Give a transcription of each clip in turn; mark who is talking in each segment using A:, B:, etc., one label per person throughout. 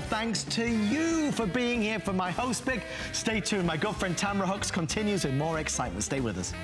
A: Thanks to you for being here for my host pick. Stay tuned. My good friend Tamara Hooks continues with more excitement. Stay with us.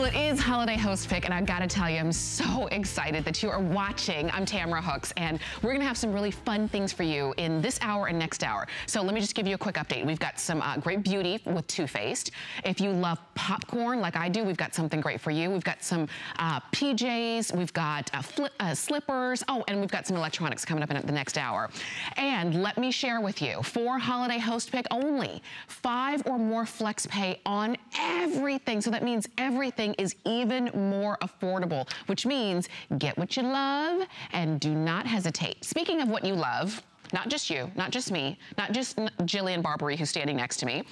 B: Well, it is Holiday Host Pick, and I've got to tell you, I'm so excited that you are watching. I'm Tamara Hooks, and we're going to have some really fun things for you in this hour and next hour. So let me just give you a quick update. We've got some uh, great beauty with Too Faced. If you love popcorn like I do, we've got something great for you. We've got some uh, PJs, we've got uh, uh, slippers, oh, and we've got some electronics coming up in the next hour. And let me share with you, for Holiday Host Pick only, five or more flex pay on everything. So that means everything is even more affordable, which means get what you love and do not hesitate. Speaking of what you love, not just you, not just me, not just Jillian Barberie who's standing next to me.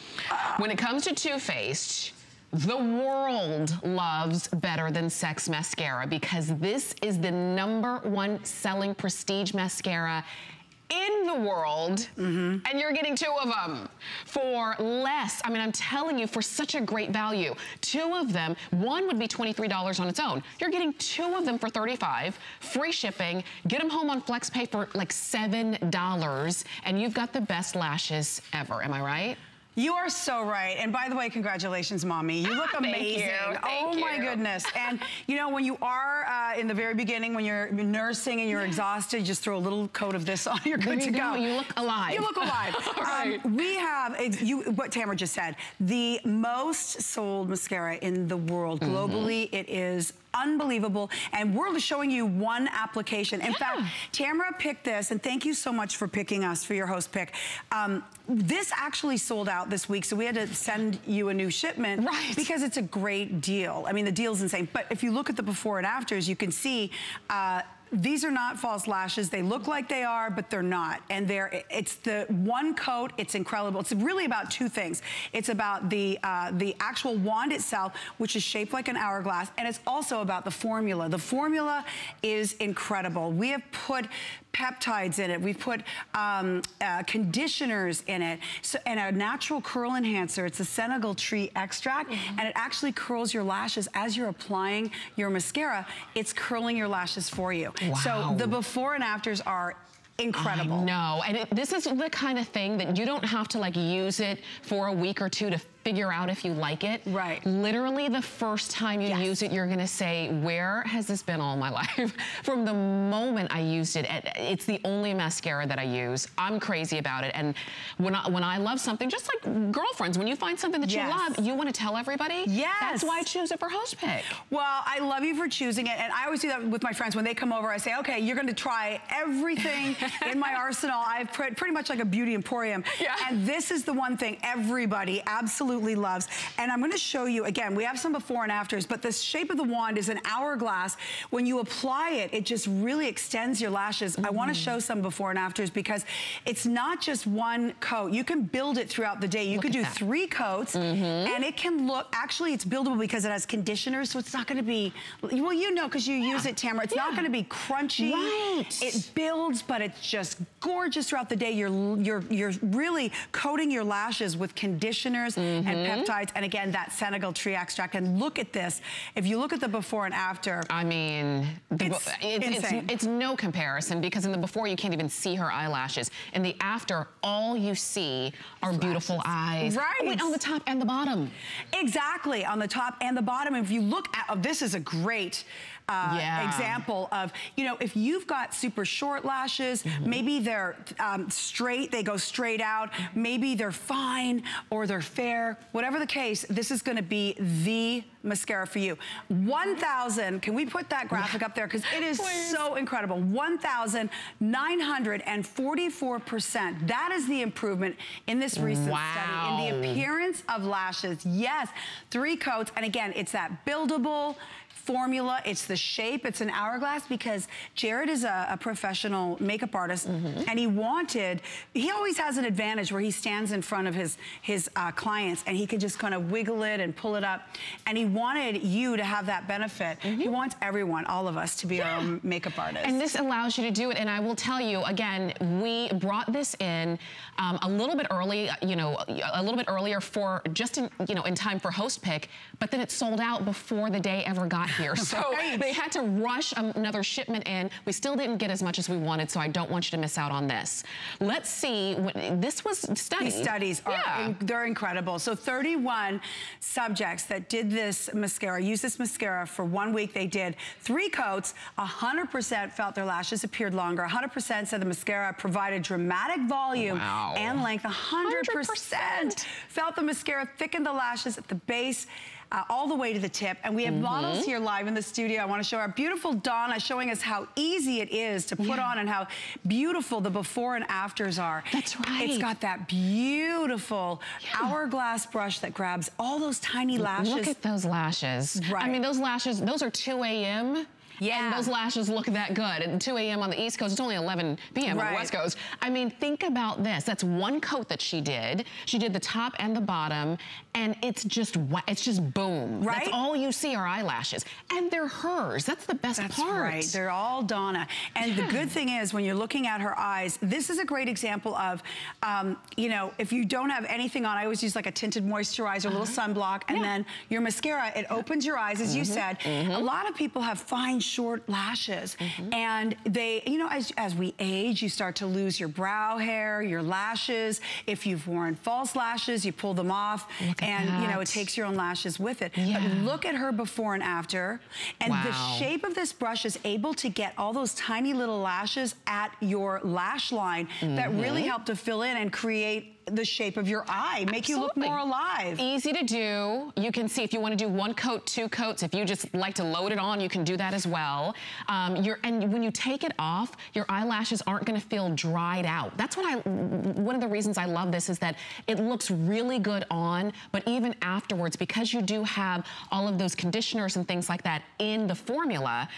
B: When it comes to Too Faced, the world loves Better Than Sex Mascara because this is the number one selling prestige mascara in the world, mm -hmm. and you're getting two of them for less. I mean, I'm telling you, for such a great value. Two of them, one would be $23 on its own. You're getting two of them for 35 free shipping. Get them home on FlexPay for like $7, and you've got the best lashes ever. Am I right?
C: You are so right. And by the way, congratulations, mommy. You look amazing.
B: Thank
C: oh
B: you.
C: my goodness. And you know, when you are uh, in the very beginning, when you're nursing and you're exhausted, just throw a little coat of this on. You're good
B: you
C: to go.
B: go. You look alive.
C: You look alive.
B: right.
C: um, we have you what Tamara just said. The most sold mascara in the world mm-hmm. globally. Mm -hmm. It is unbelievable. And we're showing you one application. In yeah. fact, Tamara picked this, and thank you so much for picking us for your host pick. Um, this actually sold out this week, so we had to send you a new shipment
B: right.
C: because it's a great deal. I mean, the deal's insane. But if you look at the before and afters, you can see uh, these are not false lashes. They look like they are, but they're not. And they're, it's the one coat, it's incredible. It's really about two things. It's about the, uh, the actual wand itself, which is shaped like an hourglass, and it's also about the formula. The formula is incredible. We have put peptides in it. We've put um, uh, conditioners in it so, and a natural curl enhancer. It's a Senegal tree extract mm -hmm. and it actually curls your lashes as you're applying your mascara. It's curling your lashes for you.
B: Wow.
C: So the before and afters are incredible.
B: No, and it, this is the kind of thing that you don't have to like use it for a week or two to figure out if you like it.
C: Right.
B: Literally the first time you yes. use it, you're gonna say, where has this been all my life? From the moment I used it, it's the only mascara that I use. I'm crazy about it. And when I, when I love something, just like girlfriends, when you find something that yes. you love, you wanna tell everybody.
C: Yes.
B: That's why I choose it for host pick.
C: Well, I love you for choosing it. And I always do that with my friends. When they come over, I say, okay, you're gonna try everything in my arsenal. I've put pretty much like a beauty emporium.
B: Yeah.
C: And this is the one thing everybody absolutely absolutely loves. And I'm gonna show you, again, we have some before and afters, but the shape of the wand is an hourglass. When you apply it, it just really extends your lashes. Mm -hmm. I wanna mm-hmm. show some before and afters because it's not just one coat. You can build it throughout the day. You
B: look
C: could do
B: that.
C: three coats
B: mm -hmm.
C: and it can look, actually it's buildable because it has conditioners, so it's not gonna be, well, you know, because you yeah. use it, Tamara, it's yeah. not gonna be crunchy.
B: Right.
C: It builds, but it's just gorgeous throughout the day. You're, you're, you're really coating your lashes with conditioners mm -hmm. And Mm-hmm. peptides, and again, that Senegal tree extract. And look at this. If you look at the before and after.
B: I mean,
C: it's,
B: it's, it's, it's, no comparison because in the before, you can't even see her eyelashes. In the after, all you see are beautiful eyes.
C: Right.
B: Oh, wait, on the top and the bottom.
C: Exactly, on the top and the bottom. And if you look at, oh, this is a great, uh,
B: yeah.
C: example of, you know, if you've got super short lashes, mm -hmm. maybe they're um, straight, they go straight out, maybe they're fine or they're fair, whatever the case, this is gonna be the mascara for you. 1,000, can we put that graphic up there? Because it is Please. so incredible. 1,944%. That is the improvement in this recent
B: wow.
C: study in the appearance of lashes. Yes, three coats. And again, it's that buildable, formula, it's the shape, it's an hourglass because Jerrod is a, a professional makeup artist mm -hmm. and he wanted, he always has an advantage where he stands in front of his, his uh, clients and he can just kind of wiggle it and pull it up. And he wanted you to have that benefit. Mm -hmm. He wants everyone, all of us, to be yeah. our own makeup artist.
B: And this allows you to do it. And I will tell you, again, we brought this in um, a little bit early, you know, a little bit earlier for just in, you know, in time for host pick, but then it sold out before the day ever got got here. So
C: Right.
B: they had to rush another shipment in. We still didn't get as much as we wanted, so I don't want you to miss out on this. Let's see, what, this was studied.
C: These studies are
B: Yeah.
C: in- they're incredible. So 31 subjects that did this mascara, used this mascara for one week. They did three coats. 100% felt their lashes appeared longer. 100% said the mascara provided dramatic volume
B: Wow.
C: and length. 100%,
B: 100%.
C: felt the mascara thickened the lashes at the base. Uh, all the way to the tip. And we have models
B: Mm-hmm.
C: here live in the studio. I want to show our beautiful Donna showing us how easy it is to put
B: Yeah.
C: on and how beautiful the before and afters are.
B: That's right.
C: It's got that beautiful hourglass brush that grabs all those tiny lashes.
B: Look at those lashes. I mean, those lashes, those are 2 a.m.
C: Yeah.
B: And those lashes look that good. At 2 a.m. on the East Coast, it's only 11 p.m. on the West Coast. I mean, think about this. That's one coat that she did. She did the top and the bottom, and it's just it's just boom.
C: Right?
B: That's all you see are eyelashes, and they're hers. That's the best part.
C: That's
B: part.
C: right. They're all Donna. And the good thing is, when you're looking at her eyes, this is a great example of, um, you know, if you don't have anything on, I always use like a tinted moisturizer, a little sunblock, and
B: Uh-huh. Yeah.
C: then your mascara, it opens your eyes, as you said. A lot of people have fine, short lashes. And they, you know, as, as we age, you start to lose your brow hair, your lashes. If you've worn false lashes, you pull them off. And, you know, it takes your own lashes with it.
B: Yeah.
C: But look at her before and after. And the shape of this brush is able to get all those tiny little lashes at your lash line that really
B: Mm-hmm.
C: help to fill in and create the shape of your eye, make you look more alive.
B: Easy to do. You can see if you want to do one coat, two coats. If you just like to load it on, you can do that as well. Um, you're, and when you take it off, your eyelashes aren't going to feel dried out. That's what I. One of the reasons I love this is that it looks really good on, but even afterwards, because you do have all of those conditioners and things like that in the formula.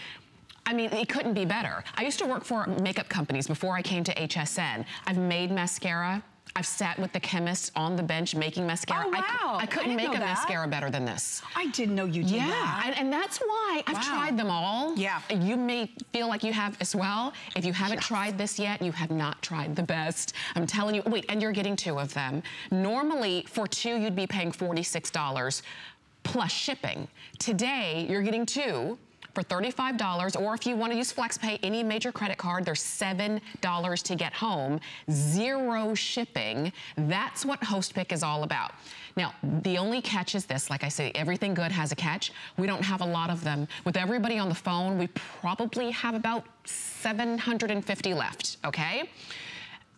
B: I mean, it couldn't be better. I used to work for makeup companies before I came to HSN. I've made mascara. I've sat with the chemists on the bench making mascara.
C: Oh,
B: I
C: wow.
B: I,
C: I
B: couldn't
C: didn't
B: make a
C: that.
B: mascara better than this.
C: I didn't know you did
B: Yeah,
C: that.
B: and, and that's why I've
C: Wow.
B: tried them all.
C: Yeah.
B: You may feel like you have as well. If you haven't
C: Yes.
B: tried this yet, you have not tried the best. I'm telling you, wait, and you're getting two of them. Normally, for two, you'd be paying $46 plus shipping. Today, you're getting two for $35, or if you want to use FlexPay, any major credit card, there's $7 to get home, zero shipping. That's what HostPick is all about. Now, the only catch is this, like I say, everything good has a catch. We don't have a lot of them. With everybody on the phone, we probably have about 750 left, okay?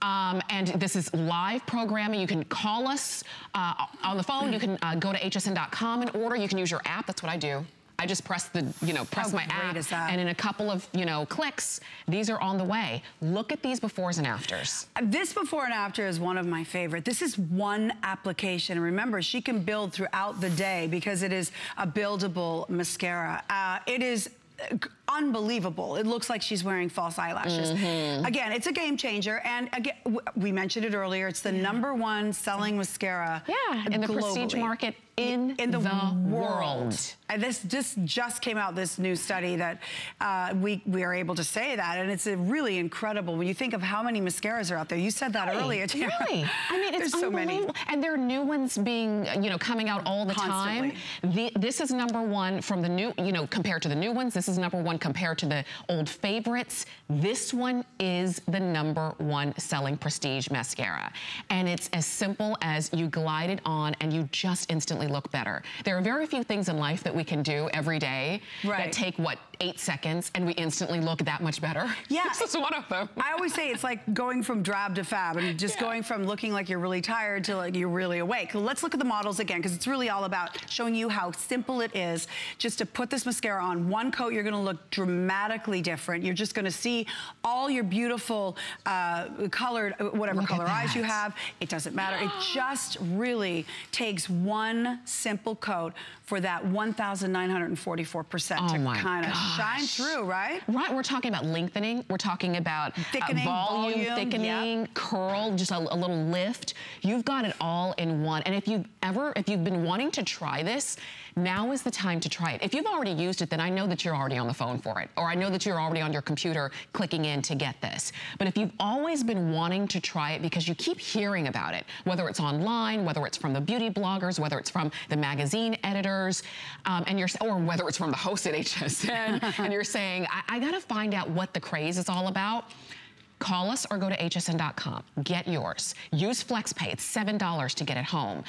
B: Um, and this is live programming. You can call us uh, on the phone. You can uh, go to hsn.com and order. You can use your app. That's what I do. I just press the, you know, press
C: How
B: my app, and in a couple of, you know, clicks, these are on the way. Look at these befores and afters.
C: This before and after is one of my favorite. This is one application. Remember, she can build throughout the day because it is a buildable mascara. Uh, it is uh, unbelievable. It looks like she's wearing false eyelashes.
B: Mm-hmm.
C: Again, it's a game changer. And again, we mentioned it earlier. It's the number one selling mascara
B: Yeah, in the prestige market in,
C: in the,
B: world.
C: world. And this this just came out, this new study that uh, we, we are able to say that. And it's a really incredible when you think of how many mascaras are out there. You said that earlier, Tara.
B: Really? I mean, it's
C: There's so many.
B: And there are new ones being, you know, coming out all the
C: Constantly.
B: time. The, this is number one from the new, you know, compared to the new ones. This is number one compared to the old favorites. This one is the number one selling prestige mascara. And it's as simple as you glide it on and you just instantly look better. There are very few things in life that we can do every day
C: Right.
B: that take, what, eight seconds and we instantly look that much better.
C: Yeah.
B: this is one of them.
C: I always say it's like going from drab to fab and just
B: Yeah.
C: going from looking like you're really tired to like you're really awake. Let's look at the models again because it's really all about showing you how simple it is just to put this mascara on. One coat, you're gonna look dramatically different. You're just gonna see all your beautiful uh, colored, uh, whatever
B: Look
C: color eyes you have. It doesn't matter. It just really takes one simple coat for that 1,944%
B: Oh
C: to kind of shine through, right?
B: Right, we're talking about lengthening. We're talking about
C: thickening,
B: uh, volume,
C: volume,
B: thickening,
C: yep.
B: curl, just a, a, little lift. You've got it all in one. And if you've ever, if you've been wanting to try this, now is the time to try it. If you've already used it, then I know that you're already on the phone for it. Or I know that you're already on your computer clicking in to get this. But if you've always been wanting to try it because you keep hearing about it, whether it's online, whether it's from the beauty bloggers, whether it's from the magazine editors, um, and you're, or whether it's from the host at HSN, and you're saying, I, I gotta find out what the craze is all about, Call us or go to hsn.com. Get yours. Use FlexPay. It's $7 to get it home.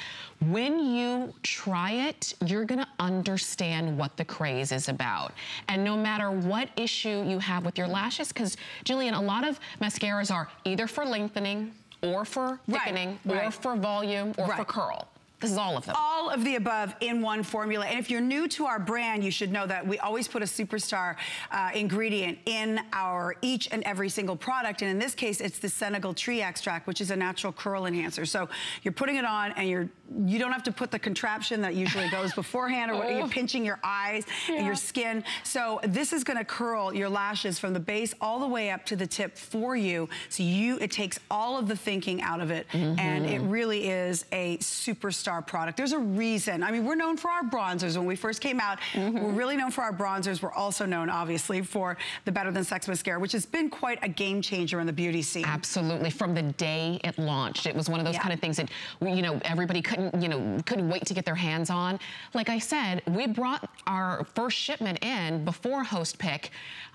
B: When you try it, you're gonna understand what the craze is about. And no matter what issue you have with your lashes, because Jillian, a lot of mascaras are either for lengthening, or for thickening,
C: right,
B: or for volume, or
C: Right.
B: for curl. This is all of them.
C: All of the above in one formula. And if you're new to our brand, you should know that we always put a superstar uh, ingredient in our each and every single product. And in this case, it's the Senegal tree extract, which is a natural curl enhancer. So you're putting it on and you're you don't have to put the contraption that usually goes beforehand or what you're
B: Oh.
C: pinching your eyes and your skin. So this is gonna curl your lashes from the base all the way up to the tip for you. So you, it takes all of the thinking out of it. And it mm-hmm. really is a superstar product. There's a reason. I mean, we're known for our bronzers. When we first came out, mm-hmm. we're really known for our bronzers. We're also known, obviously, for the Better Than Sex Mascara, which has been quite a game changer in the beauty scene.
B: Absolutely. From the day it launched, it was one of those
C: Yeah.
B: kind of things that you know everybody couldn't you know couldn't wait to get their hands on. Like I said, we brought our first shipment in before Host Pick.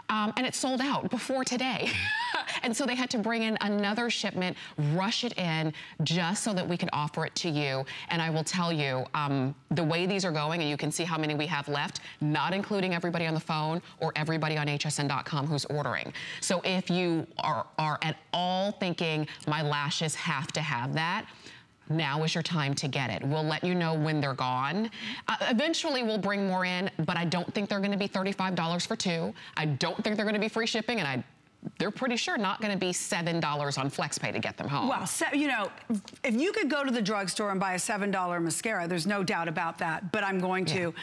B: Um, and it sold out before today. and so they had to bring in another shipment, rush it in, just so that we could offer it to you. And I will tell you, um, the way these are going, and you can see how many we have left, not including everybody on the phone or everybody on hsn.com who's ordering. So if you are, are at all thinking, my lashes have to have that, now is your time to get it. We'll let you know when they're gone. Uh, eventually, we'll bring more in, but I don't think they're gonna be $35 for two. I don't think they're gonna be free shipping, and I they're pretty sure not gonna be $7 on FlexPay to get them home.
C: Well, se- you know, if you could go to the drugstore and buy a $7 mascara, there's no doubt about that. But I'm going to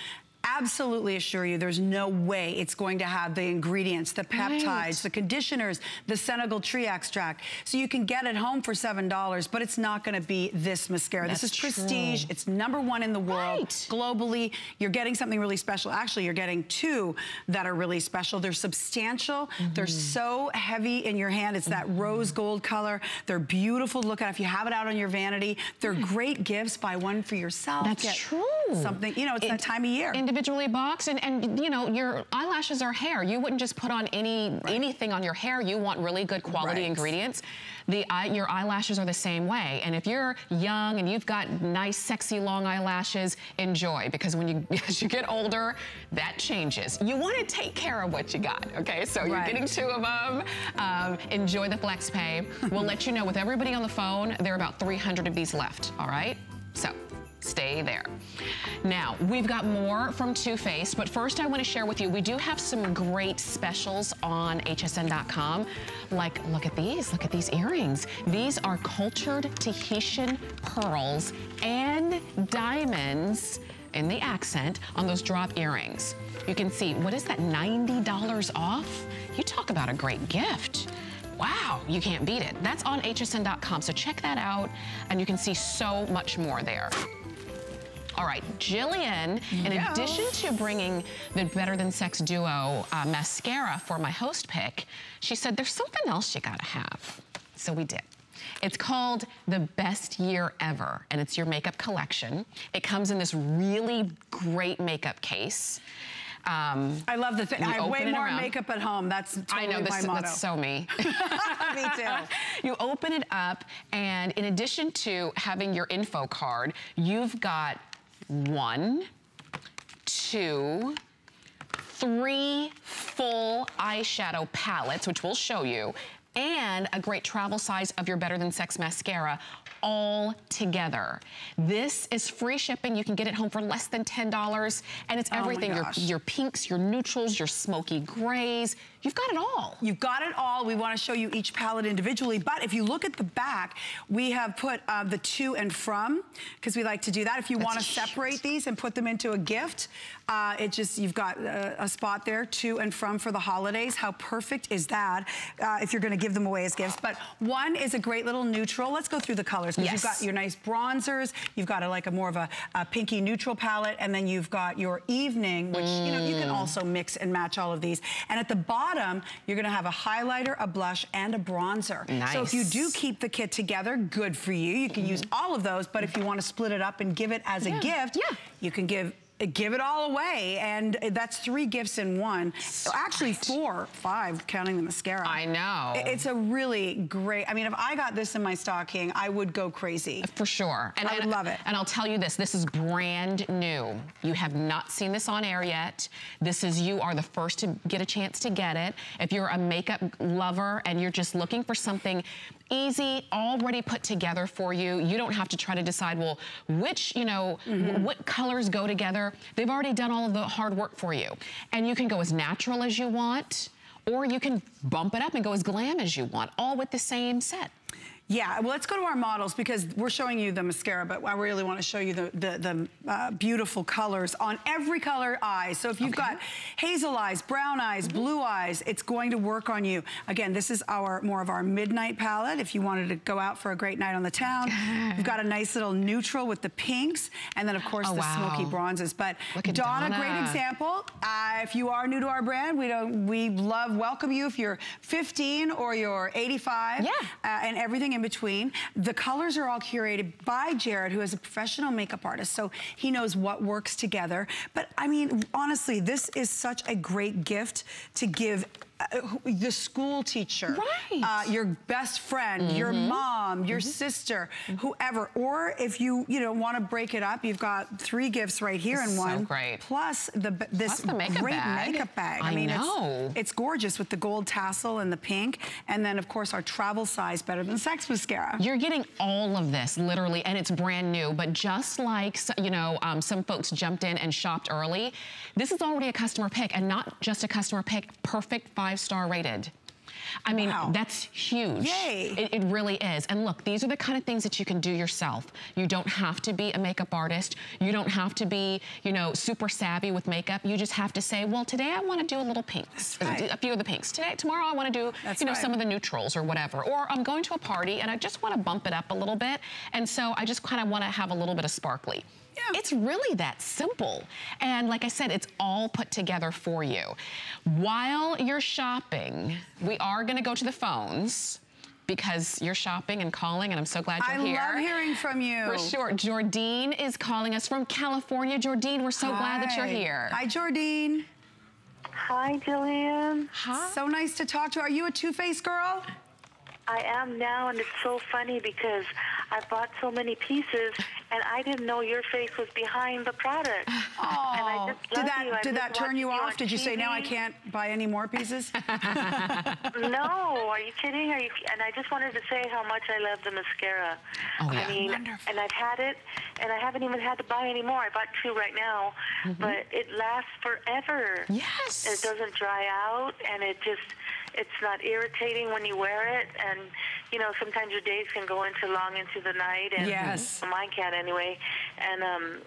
C: absolutely assure you there's no way it's going to have the ingredients, the peptides,
B: Right.
C: the conditioners, the Senegal tree extract. So you can get it home for $7, but it's not going to be this mascara. this
B: That's
C: is prestige.
B: true.
C: It's number one in the world.
B: Right.
C: Globally, you're getting something really special. Actually, you're getting two that are really special. They're substantial. They're
B: Mm-hmm.
C: so heavy in your hand. It's that rose gold color. They're beautiful to look at. If you have it out on your vanity, they're great gifts. Buy one for yourself.
B: That's
C: Get
B: true.
C: Something, you know, it's that time of year.
B: Individually boxed, and, and you know, your eyelashes are hair. You wouldn't just put on any anything on your hair. You want really good quality
C: Right.
B: ingredients. The eye, your eyelashes are the same way. And if you're young and you've got nice, sexy, long eyelashes, enjoy because when you as you get older, that changes. You want to take care of what you got. Okay, so you're getting two of them. Um, enjoy the flex pay. we'll let you know with everybody on the phone. There are about 300 of these left. All right, so. Stay there. Now, we've got more from Too Faced, but first I want to share with you, we do have some great specials on hsn.com. Like, look at these, look at these earrings. These are cultured Tahitian pearls and diamonds in the accent on those drop earrings. You can see, what is that, $90 off? You talk about a great gift. Wow, you can't beat it. That's on hsn.com, so check that out, and you can see so much more there. All right, Jillian, in addition to bringing the Better Than Sex Duo uh, mascara for my host pick, she said there's something else you gotta have. So we did. It's called the Best Year Ever, and it's your makeup collection. It comes in this really great makeup case. Um,
C: I love the thing. I have way more
B: around.
C: makeup at home. That's totally
B: I know this,
C: my motto.
B: that's so me.
C: Me too.
B: you open it up, and in addition to having your info card, you've got one, two, three full eyeshadow palettes, which we'll show you, and a great travel size of your Better Than Sex mascara, all together. This is free shipping. You can get it home for less than $10 and it's
C: Oh
B: everything. your, your pinks, your neutrals, your smoky grays. You've got it all.
C: You've got it all. We want to show you each palette individually, but if you look at the back, we have put uh, the to and from, because we like to do that. If you want to separate these and put them into a gift, uh, it just, you've got a, a spot there, to and from for the holidays. How perfect is that uh, if you're going to give them away as gifts? But one is a great little neutral. Let's go through the colors, because you've got your nice bronzers, you've got a, like a more of a, a pinky neutral palette, and then you've got your evening, which, you know, you
B: Mm.
C: can also mix and match all of these. And at the bottom, you're gonna have a highlighter, a blush, and a bronzer. So if you do keep the kit together, good for you. You can use mm-hmm. all of those, but if you wanna split it up and give it as a gift,
B: Yeah.
C: you can give give it all away and that's three gifts in one actually
B: great.
C: four five counting the mascara
B: I know.
C: It's a really great i mean if i got this in my stocking i would go crazy
B: For sure. And
C: I would love it.
B: And I'll tell you this, this is brand new. You have not seen this on air yet. This is, you are the first to get a chance to get it. If you're a makeup lover and you're just looking for something easy, already put together for you, you don't have to try to decide, well, which, you know,
C: Mm-hmm.
B: what colors go together. They've already done all of the hard work for you. And you can go as natural as you want, or you can bump it up and go as glam as you want, all with the same set.
C: Yeah, well, let's go to our models because we're showing you the mascara, but I really want to show you the, the, the uh, beautiful colors on every color eye. So if you've
B: Okay.
C: got hazel eyes, brown eyes, blue eyes, it's going to work on you. Again, this is our more of our midnight palette. If you wanted to go out for a great night on the town, we've got a nice little neutral with the pinks, and then of course
B: Oh,
C: the
B: wow.
C: smoky bronzes. But Donna,
B: Donna.
C: great example. Uh, if you are new to our brand, we don't we love welcome you if you're 15 or you're 85
B: Yeah.
C: uh, and everything in between. The colors are all curated by Jerrod, who is a professional makeup artist, so he knows what works together. But I mean, honestly, this is such a great gift to give uh, the school teacher,
B: Right.
C: uh, your best friend, your mom, your sister, whoever. Or if you you know want to break it up, you've got three gifts right here in
B: So
C: one.
B: great.
C: Plus the this
B: Plus the makeup
C: great
B: bag.
C: makeup bag.
B: I
C: mean,
B: know.
C: It's, it's gorgeous with the gold tassel and the pink, and then of course our travel size better than sex mascara.
B: You're getting all of this, literally, and it's brand new. But just like, you know, um, some folks jumped in and shopped early, this is already a customer pick, and not just a customer pick, perfect five-star rated. I mean,
C: Wow.
B: that's huge.
C: Yay.
B: It, it really is. And look, these are the kind of things that you can do yourself. You don't have to be a makeup artist. You don't have to be, you know, super savvy with makeup. You just have to say, well, today I want to do a little pinks, uh,
C: right.
B: a few of the pinks. Today, tomorrow I want to do,
C: That's
B: you know,
C: right.
B: some of the neutrals or whatever. Or I'm going to a party and I just want to bump it up a little bit. And so I just kind of want to have a little bit of sparkly.
C: Yeah.
B: It's really that simple. And like I said, it's all put together for you. While you're shopping, we are going to go to the phones because you're shopping and calling, and I'm so glad you're
C: I
B: here.
C: love hearing from you.
B: For sure. Jordine is calling us from California. Jordine, we're so glad that you're here.
C: Hi, Jordine.
D: Hi, Jillian.
B: Hi.
C: So nice to talk to. you. Are you a Too Faced girl?
D: I am now, and it's so funny because I bought so many pieces, and I didn't know your face was behind the product.
C: Oh,
D: I just
C: did that did that turn you
D: watching you
C: off? Did you say now I can't buy any more pieces?
D: no, are you kidding? Are you? And I just wanted to say how much I love the mascara.
B: Oh, yeah.
D: I mean,
C: Wonderful.
D: and I've had it, and I haven't even had to buy any more. I bought two right now, mm-hmm. but it lasts forever.
B: Yes.
D: It doesn't dry out, and it just. It's not irritating when you wear it, and you know sometimes your days can go into long into the night, and
C: Yes.
D: mine can anyway. And um,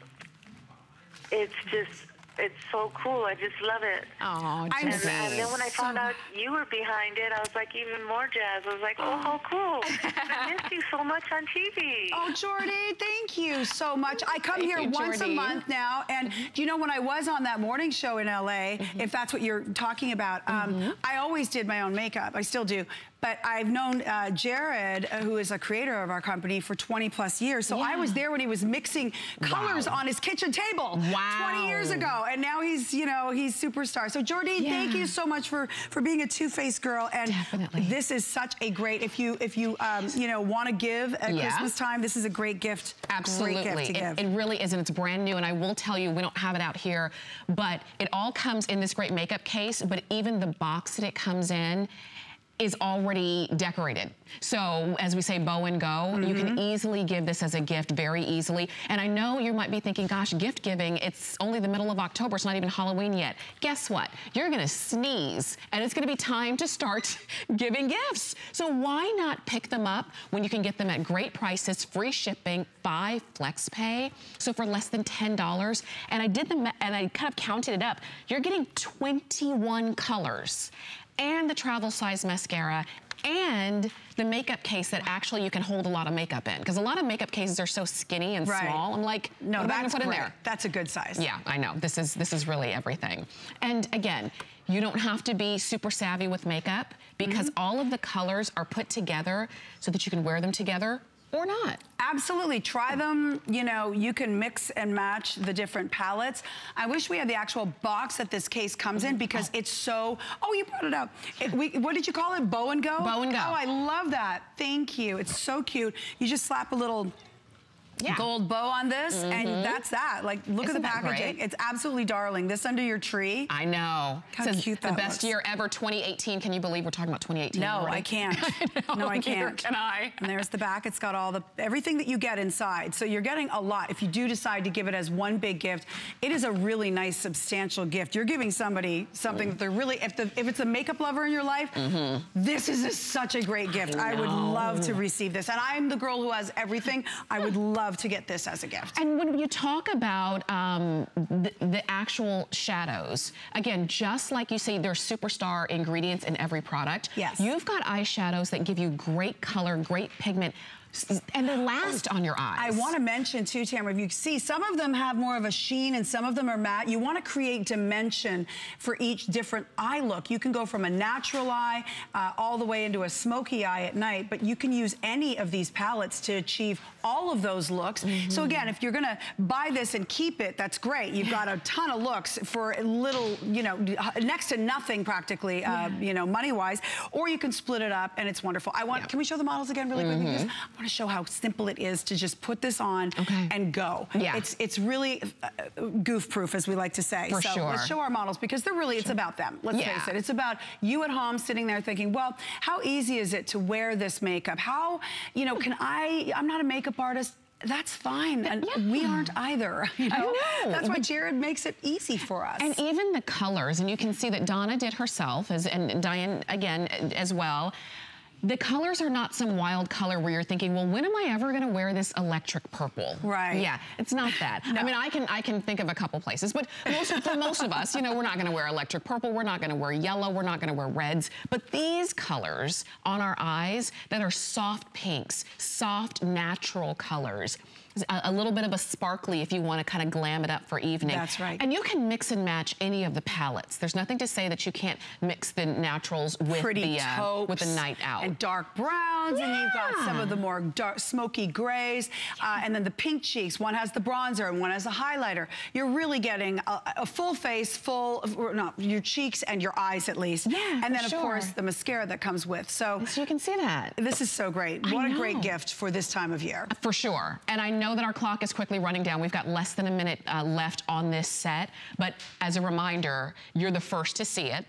D: it's just it's so cool. I just love it.
B: Oh,
C: I'm
D: And,
B: Jordine.
D: and then when I
C: So-
D: found out you were behind it, I was like even more jazzed. I was like, oh, how cool! I missed you so much on TV.
C: Oh, Jordy, thank you so much. I come
B: Thank
C: here
B: you,
C: once a month now, and do you know when I was on that morning show in LA,
B: Mm-hmm.
C: if that's what you're talking about, um, I always did my own makeup. I still do. But I've known uh, Jerrod, uh, who is a creator of our company, for 20 plus years. So I was there when he was mixing colors
B: Wow.
C: on his kitchen table
B: Wow.
C: 20 years ago. And now he's, you know, he's superstar. So Jordy, thank you so much for, for being a Too Faced girl. And
B: Definitely.
C: this is such a great, if you, if you, um, you know, want to give at
B: Yeah.
C: Christmas time, this is a great gift.
B: Absolutely.
C: Great gift.
B: It, it really is, and it's brand new. And I will tell you, we don't have it out here, but it all comes in this great makeup case. But even the box that it comes in, is already decorated. So as we say, bow and go, mm -hmm. you can mm-hmm. easily give this as a gift very easily. And I know you might be thinking, gosh, gift giving, it's only the middle of October, it's not even Halloween yet. Guess what? You're gonna sneeze and it's gonna be time to start giving gifts. So why not pick them up when you can get them at great prices, free shipping, by FlexPay. So for less than $10, and I did the, and I kind of counted it up, you're getting 21 colors and the travel size mascara and the makeup case that actually you can hold a lot of makeup in. Because a lot of makeup cases are so skinny and right. small. I'm like, no, that's put great. in there?
C: That's a good size.
B: Yeah, I know. This is this is really everything. And again, you don't have to be super savvy with makeup because mm -hmm. all of the colors are put together so that you can wear them together or not.
C: Absolutely, try them. You know, you can mix and match the different palettes. I wish we had the actual box that this case comes in because oh. it's so, oh, you brought it up. It, we, what did you call it, bow and go?
B: Bow and go.
C: Oh, I love that. Thank you. It's so cute. You just slap a little yeah. gold bow on this, mm -hmm. and mm-hmm. that's that. Like, look Isn't at the packaging. It's absolutely darling. This under your tree.
B: I know.
C: How Says cute
B: that
C: The
B: best
C: looks.
B: year ever, 2018. Can you believe we're talking about 2018
C: No, already? I can't.
B: I
C: no, I can't.
B: can I.
C: And there's the back. It's got all the, everything that you get inside. So you're getting a lot. If you do decide to give it as one big gift, it is a really nice, substantial gift. You're giving somebody something mm. that they're really, if, the, if it's a makeup lover in your life, mm -hmm. this is a, such a great gift. I, I would love to receive this. And I'm the girl who has everything. I would love to get this as a gift.
B: And when you talk about um, the, the, actual shadows, again, just like you say, there's superstar ingredients in every product.
C: Yes.
B: You've got eyeshadows that give you great color, great pigment and they last on your eyes.
C: I want to mention too, Tamara, if you see, some of them have more of a sheen and some of them are matte. You want to create dimension for each different eye look. You can go from a natural eye uh, all the way into a smoky eye at night, but you can use any of these palettes to achieve all of those looks. Mm -hmm. So again, if you're going to buy this and keep it, that's great. You've got a ton of looks for a little, you know, next to nothing practically, uh, yeah. you know, money-wise, or you can split it up and it's wonderful. I want, yeah. can we show the models again really mm -hmm. quickly? Want to show how simple it is to just put this on okay. and go.
B: Yeah.
C: It's it's really uh, goof-proof, as we like to say.
B: For
C: so
B: sure.
C: let's show our models because they're really, it's about them. Let's yeah. face it. It's about you at home sitting there thinking, well, how easy is it to wear this makeup? How, you know, can I, I'm not a makeup artist, that's fine. And yeah. we aren't either. You know?
B: know?
C: That's why Jerrod makes it easy for us.
B: And even the colors, and you can see that Donna did herself, as, and Diane, again, as well. The colors are not some wild color where you're thinking, well, when am I ever gonna wear this electric purple?
C: Right.
B: Yeah, it's not that. no. I mean, I can I can think of a couple places, but most, for most of us, you know, we're not gonna wear electric purple, we're not gonna wear yellow, we're not gonna wear reds, but these colors on our eyes that are soft pinks, soft natural colors, a, a, little bit of a sparkly if you want to kind of glam it up for evening.
C: That's right.
B: And you can mix and match any of the palettes. There's nothing to say that you can't mix the naturals with
C: Pretty
B: the uh, with the night out.
C: And dark browns, yeah. and you've got some of the more dark, smoky grays, uh, and then the pink cheeks. One has the bronzer and one has a highlighter. You're really getting a, a full face, full, no, your cheeks and your eyes at least.
B: Yeah,
C: And then, of
B: sure.
C: course, the mascara that comes with. So,
B: so you can see that.
C: This is so great. What a great gift for this time of year.
B: For sure. And I know that our clock is quickly running down. We've got less than a minute uh, left on this set. But as a reminder, you're the first to see it.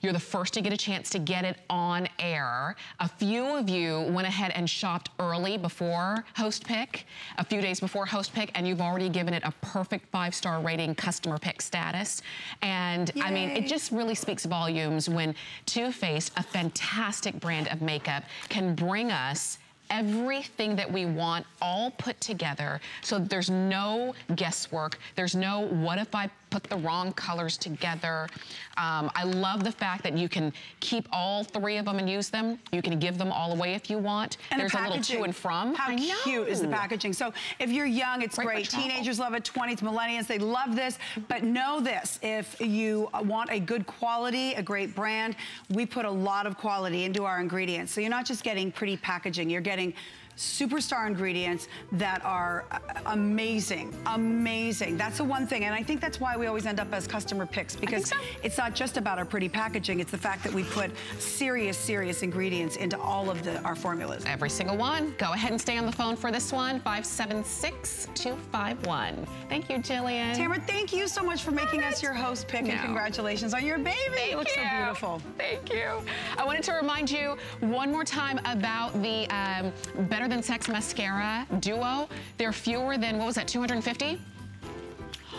B: You're the first to get a chance to get it on air. A few of you went ahead and shopped early before Host Pick, a few days before Host Pick, and you've already given it a perfect five-star rating customer pick status. And Yay. I mean, it just really speaks volumes when Too Faced, a fantastic brand of makeup, can bring us everything that we want all put together so there's no guesswork. There's no what if I put the wrong colors together. Um, I love the fact that you can keep all three of them and use them. You can give them all away if you want.
C: And
B: There's
C: the
B: a little to and from.
C: How cute is the packaging? So if you're young, it's great. great. Teenagers love it, 20s, millennials, they love this. But know this, if you want a good quality, a great brand, we put a lot of quality into our ingredients. So you're not just getting pretty packaging, you're getting superstar ingredients that are uh, amazing, amazing. That's the one thing, and I think that's why we always end up as customer picks because
B: so.
C: it's not just about our pretty packaging, it's the fact that we put serious, serious ingredients into all of the, our formulas.
B: Every single one. Go ahead and stay on the phone for this one, 576-251. Thank you, Jillian.
C: Tamara, thank you so much for making us your host pick,
B: No.
C: and congratulations on your baby.
B: Thank
C: it looks
B: you.
C: so beautiful.
B: Thank you. I wanted to remind you one more time about the um, Better Than Sex Mascara Duo. They're fewer than, what was that, 250?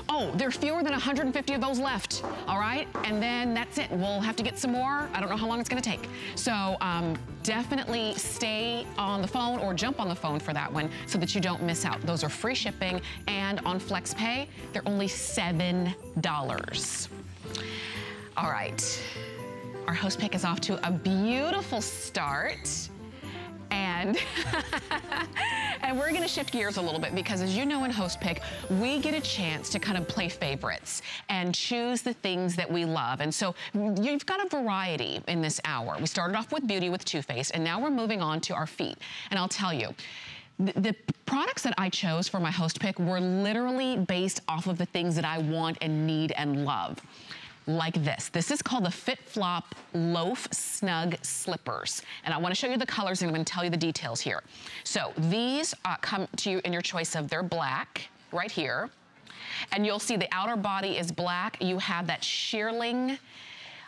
B: Oh, there are fewer than 150 of those left, all right? And then that's it. We'll have to get some more. I don't know how long it's gonna take. So um, definitely stay on the phone or jump on the phone for that one so that you don't miss out. Those are free shipping and on FlexPay, they're only $7. All right, our host pick is off to a beautiful start. And, we're gonna shift gears a little bit because as you know in Host Pick, we get a chance to kind of play favorites and choose the things that we love. And so you've got a variety in this hour. We started off with beauty with Too Faced and now we're moving on to our feet. And I'll tell you, the products that I chose for my host pick were literally based off of the things that I want and need and love like this. This is called the Fit Flop Loaff Snug Slippers. And I wanna show you the colors and I'm gonna tell you the details here. So these uh, come to you in your choice of they're black, right here. And you'll see the outer body is black. You have that shearling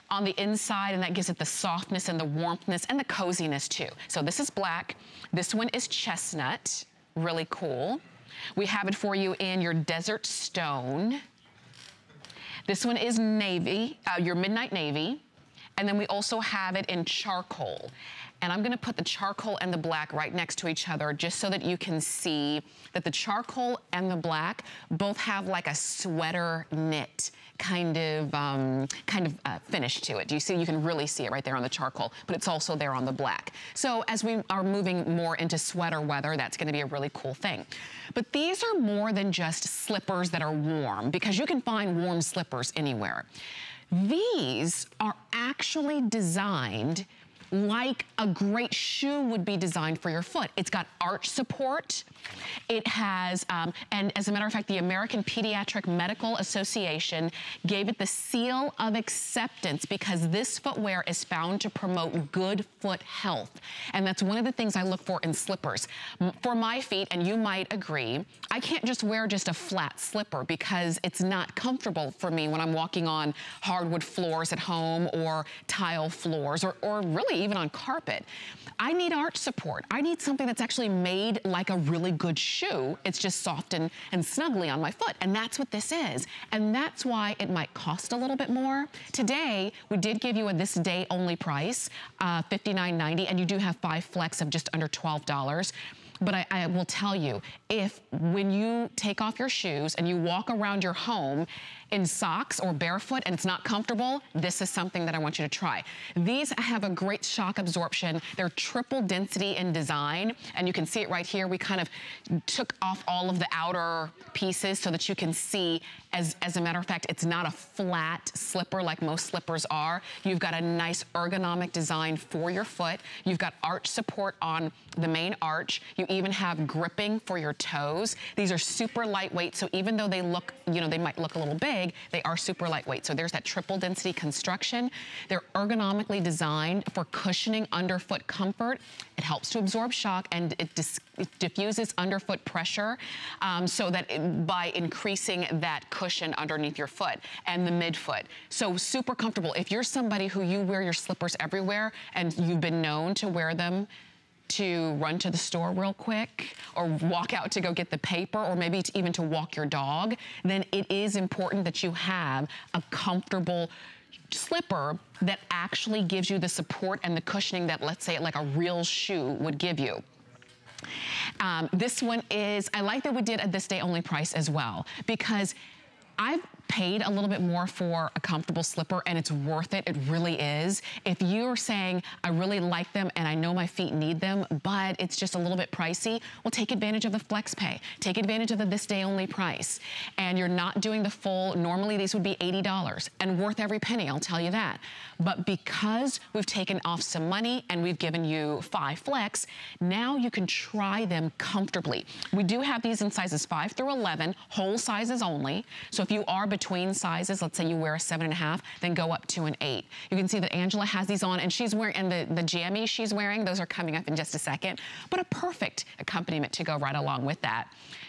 B: on the inside and that gives it the softness and the warmthness and the coziness too. So this is black. This one is chestnut, really cool. We have it for you in your desert stone. This one is navy, uh, your midnight navy. And then we also have it in charcoal. And I'm gonna put the charcoal and the black right next to each other just so that you can see that the charcoal and the black both have like a sweater knit kind of um, kind of uh, finish to it. Do you see? You can really see it right there on the charcoal, but it's also there on the black. So as we are moving more into sweater weather, that's gonna be a really cool thing. But these are more than just slippers that are warm because you can find warm slippers anywhere. These are actually designed like a great shoe would be designed for your foot. It's got arch support. It has, um, and as a matter of fact, the American Podiatric Medical Association gave it the seal of acceptance because this footwear is found to promote good foot health. And that's one of the things I look for in slippers. For my feet, and you might agree, I can't just wear just a flat slipper because it's not comfortable for me when I'm walking on hardwood floors at home or tile floors or, or really even on carpet. I need arch support. I need something that's actually made like a really good shoe. It's just soft and, and snuggly on my foot. And that's what this is. And that's why it might cost a little bit more. Today, we did give you a this day only price, uh, $59.90, and you do have five flex of just under $12. But I, I will tell you, if when you take off your shoes and you walk around your home in socks or barefoot and it's not comfortable, this is something that I want you to try. These have a great shock absorption. They're triple density in design, and you can see it right here. We kind of took off all of the outer pieces so that you can see, as, as a matter of fact, it's not a flat slipper like most slippers are. You've got a nice ergonomic design for your foot. You've got arch support on the main arch. You even have gripping for your toes. These are super lightweight, so even though they look, you know, they might look a little big, they are super lightweight. So there's that triple density construction. They're ergonomically designed for cushioning underfoot comfort. It helps to absorb shock and it, it diffuses underfoot pressure um, so that it, by increasing that cushion underneath your foot and the midfoot. So super comfortable. If you're somebody who you wear your slippers everywhere and you've been known to wear them to run to the store real quick or walk out to go get the paper or maybe to even to walk your dog, then it is important that you have a comfortable slipper that actually gives you the support and the cushioning that let's say like a real shoe would give you. Um, this one is, I like that we did a this day only price as well because I've paid a little bit more for a comfortable slipper and it's worth it, it really is. If you're saying, I really like them and I know my feet need them, but it's just a little bit pricey, well, take advantage of the flex pay. Take advantage of the this day only price. And you're not doing the full, normally these would be $80 and worth every penny, I'll tell you that. But because we've taken off some money and we've given you five flex, now you can try them comfortably. We do have these in sizes five through 11, whole sizes only. So if you are between sizes, let's say you wear a seven and a half, then go up to an eight. You can see that Angela has these on and she's wearing, and the, the jammies she's wearing, those are coming up in just a second, but a perfect accompaniment to go right along with that.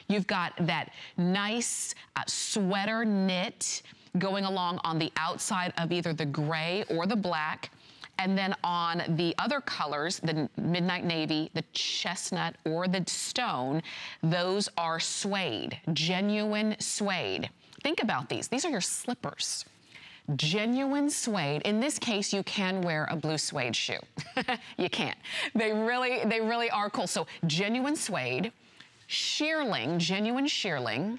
B: You've got that nice uh, sweater knit going along on the outside of either the gray or the black. And then on the other colors, the midnight navy, the chestnut, or the stone, those are suede, genuine suede. Think about these. These are your slippers. Genuine suede. In this case, you can wear a blue suede shoe. you can't. They really, they really are cool. So genuine suede, shearling, genuine shearling,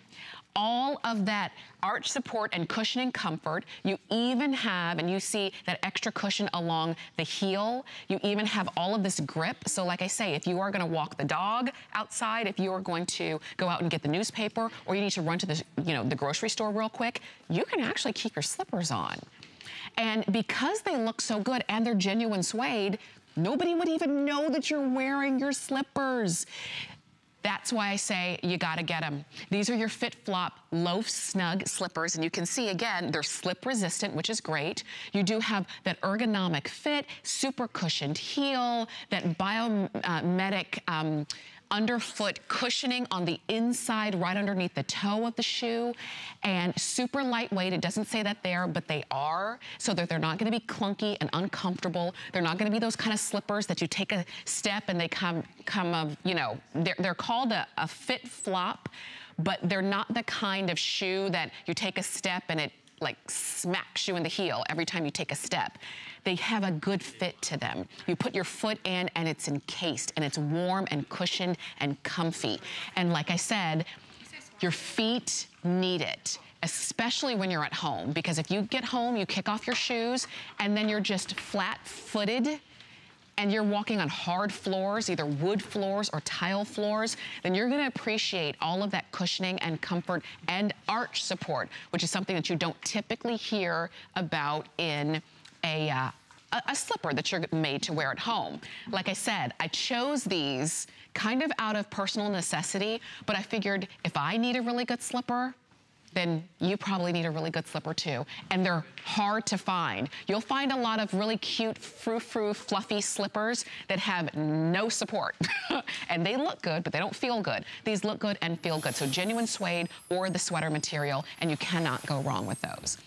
B: all of that arch support and cushioning comfort. You even have, and you see that extra cushion along the heel. You even have all of this grip. So like I say, if you are gonna walk the dog outside, if you are going to go out and get the newspaper, or you need to run to the, you know, the grocery store real quick, you can actually keep your slippers on. And because they look so good and they're genuine suede, nobody would even know that you're wearing your slippers. That's why I say you gotta get them. These are your Fit Flop Loaff Snug slippers, and you can see again, they're slip resistant, which is great. You do have that ergonomic fit, super cushioned heel, that biomedic um, underfoot cushioning on the inside, right underneath the toe of the shoe, and super lightweight. It doesn't say that there, but they are, so that they're not gonna be clunky and uncomfortable. They're not gonna be those kind of slippers that you take a step and they come, come of, you know, they're, they're called a, a fit flop, but they're not the kind of shoe that you take a step and it like smacks you in the heel every time you take a step. They have a good fit to them. You put your foot in and it's encased and it's warm and cushioned and comfy. And like I said, your feet need it especially when you're at home because if you get home, you kick off your shoes and then you're just flat-footed and you're walking on hard floors, either wood floors or tile floors, then you're gonna appreciate all of that cushioning and comfort and arch support, which is something that you don't typically hear about in a, uh, a, a slipper that you're made to wear at home. Like I said, I chose these kind of out of personal necessity, but I figured if I need a really good slipper, then you probably need a really good slipper too. And they're hard to find. You'll find a lot of really cute frou-frou fluffy slippers that have no support. and they look good, but they don't feel good. These look good and feel good. So genuine suede or the sweater material, and you cannot go wrong with those.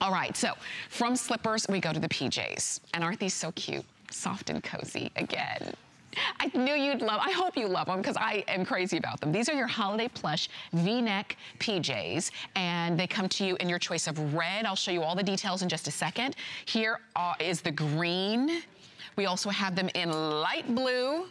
B: All right, so from slippers, we go to the PJs. And aren't these so cute? Soft and cozy again. I knew you'd love, I hope you love them because I am crazy about them. These are your holiday plush V-neck PJs and they come to you in your choice of red. I'll show you all the details in just a second. Here uh, is the green. We also have them in light blue,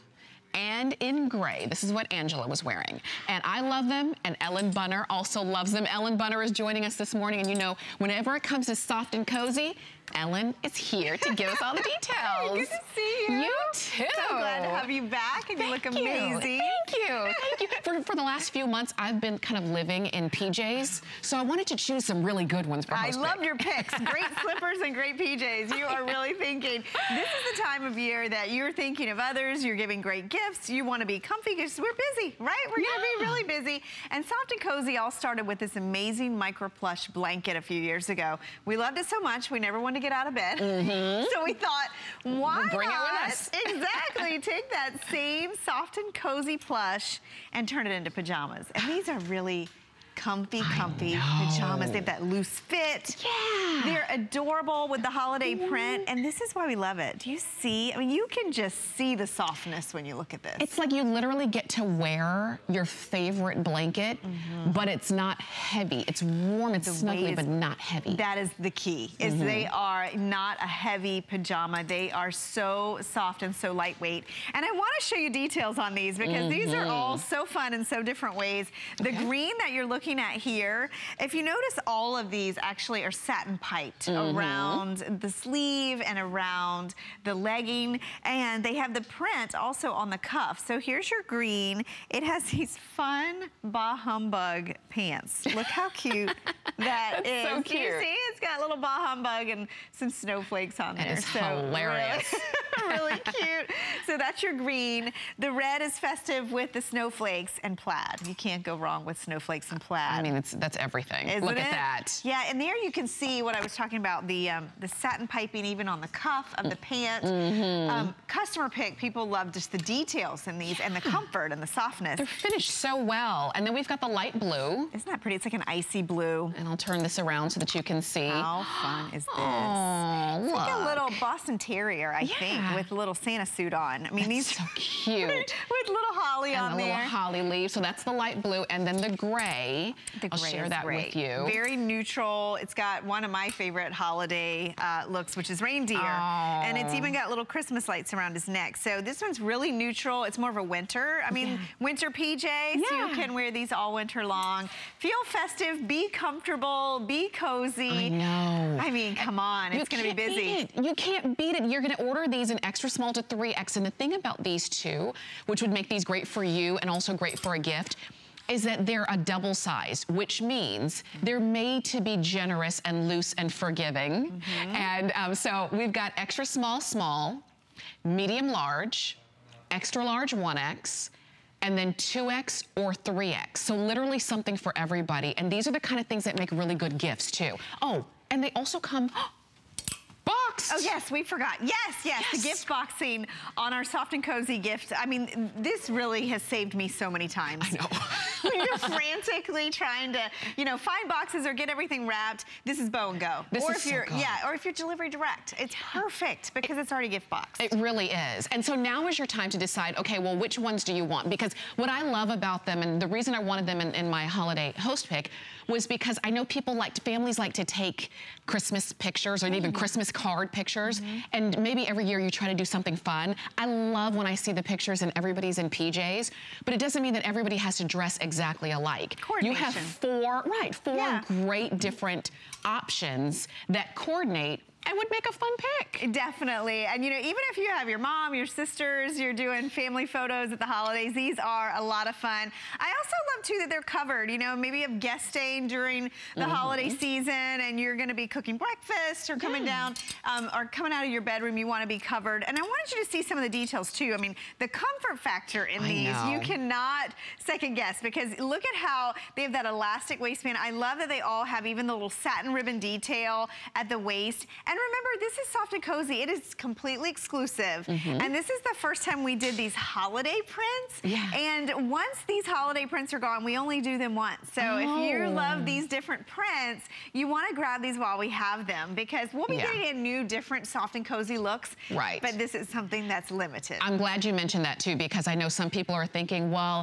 B: and in gray. This is what Angela was wearing. And I love them, and Ellen Bunner also loves them. Ellen Bunner is joining us this morning, and you know, whenever it comes to soft and cozy, Ellen is here to give us all the details.
E: Good to see you.
B: You too.
E: So glad to have you back, and
B: Thank
E: you look amazing.
B: Thank you. Thank you. For, for the last few months, I've been kind of living in PJs, so I wanted to choose some really good ones for
E: I love
B: Pick.
E: your picks. Great slippers and great PJs. You are really thinking. This is the time of year that you're thinking of others. You're giving great gifts. You want to be comfy because we're busy, right? We're going to be really busy. And Soft and Cozy all started with this amazing micro plush blanket a few years ago. We loved it so much, we never wanted to get out of bed. Mm-hmm. So we thought, why
B: Bring it with
E: not?
B: us.
E: Exactly. Take that same soft and cozy plush and turn it into pajamas. And these are really comfy, comfy pajamas. They have that loose fit.
B: Yeah.
E: They're adorable with the holiday print, and this is why we love it. Do you see? I mean, you can just see the softness when you look at this.
B: It's like you literally get to wear your favorite blanket, mm-hmm. but it's not heavy. It's warm, it's
E: The
B: snuggly,
E: ways-
B: but not heavy.
E: That is the key, is mm-hmm. they are not a heavy pajama. They are so soft and so lightweight. And I want to show you details on these because these are mm-hmm. all so fun in so different ways. The green that you're looking looking at here, if you notice all of these actually are satin piped mm -hmm. around the sleeve and around the legging. And they have the print also on the cuff. So here's your green. It has these fun Bah Humbug pants. Look how cute that is.
B: So cute.
E: You see, it's got a little Bah Humbug and some snowflakes on there.
B: It is so hilarious.
E: Really, really cute. So that's your green. The red is festive with the snowflakes and plaid. You can't go wrong with snowflakes and plaid.
B: I mean, that's everything.
E: Isn't
B: Look
E: it?
B: at that.
E: Yeah, and there you can see what I was talking about, the um, the satin piping even on the cuff of the pant. Mm -hmm. um, customer pick, people love just the details in these and the comfort and the softness.
B: They're finished so well. And then we've got the light blue.
E: Isn't that pretty? It's like an icy blue.
B: And I'll turn this around so that you can see.
E: How fun is this?
B: Oh,
E: it's
B: look.
E: like a little Boston Terrier, I
B: yeah.
E: think, with a little Santa suit on. I mean,
B: that's
E: these
B: so cute.
E: with little holly
B: and
E: on
B: the
E: there.
B: little holly leaf. So that's the light blue. And then the gray.
E: The
B: I'll
E: gray
B: share that
E: great.
B: with you.
E: Very neutral. It's got one of my favorite holiday uh, looks, which is reindeer.
B: Oh.
E: And it's even got little Christmas lights around his neck. So this one's really neutral. It's more of a winter. I mean, yeah. winter PJs.
B: Yeah.
E: You can wear these all winter long. Feel festive, be comfortable, be cozy.
B: I know.
E: I mean, come on, it's going to be busy.
B: You can't beat it. You're going to order these in extra small to 3X. And the thing about these two, which would make these great for you and also great for a gift, is that they're a double size, which means they're made to be generous and loose and forgiving. Mm -hmm. And um, so we've got extra small, small, medium large, extra large 1X, and then 2X or 3X. So literally something for everybody. And these are the kind of things that make really good gifts too. Oh, and they also come
E: Oh, yes, we forgot. Yes, yes, yes, the gift boxing on our soft and cozy gift. I mean, this really has saved me so many times.
B: I know.
E: when you're frantically trying to, you know, find boxes or get everything wrapped, this is bow and go.
B: This
E: or
B: is
E: if
B: so
E: you're,
B: good.
E: Yeah, or if you're delivery direct. It's perfect because it's already gift boxed.
B: It really is. And so now is your time to decide, okay, well, which ones do you want? Because what I love about them, and the reason I wanted them in, in my holiday host pick, was because I know people like, families like to take Christmas pictures or even mm. Christmas card pictures. Mm -hmm. And maybe every year you try to do something fun. I love when I see the pictures and everybody's in PJs, but it doesn't mean that everybody has to dress exactly alike. You have four, right, four yeah. great different options that coordinate and would make a fun pick.
E: Definitely. And you know, even if you have your mom, your sisters, you're doing family photos at the holidays, these are a lot of fun. I also love too that they're covered. You know, maybe you have guest staying during the mm -hmm. holiday season and you're gonna be cooking breakfast or coming yeah. down um, or coming out of your bedroom, you wanna be covered. And I wanted you to see some of the details too. I mean, the comfort factor in
B: I
E: these,
B: know.
E: you cannot second guess because look at how they have that elastic waistband. I love that they all have even the little satin ribbon detail at the waist. And and remember, this is soft and cozy. It is completely exclusive. Mm -hmm. And this is the first time we did these holiday prints.
B: Yeah.
E: And once these holiday prints are gone, we only do them once. So oh. if you
B: Oh.
E: love these different prints, you want to grab these while we have them because we'll be
B: Yeah.
E: getting in new, different soft and cozy looks.
B: Right.
E: But this is something that's limited.
B: I'm glad you mentioned that too because I know some people are thinking, well,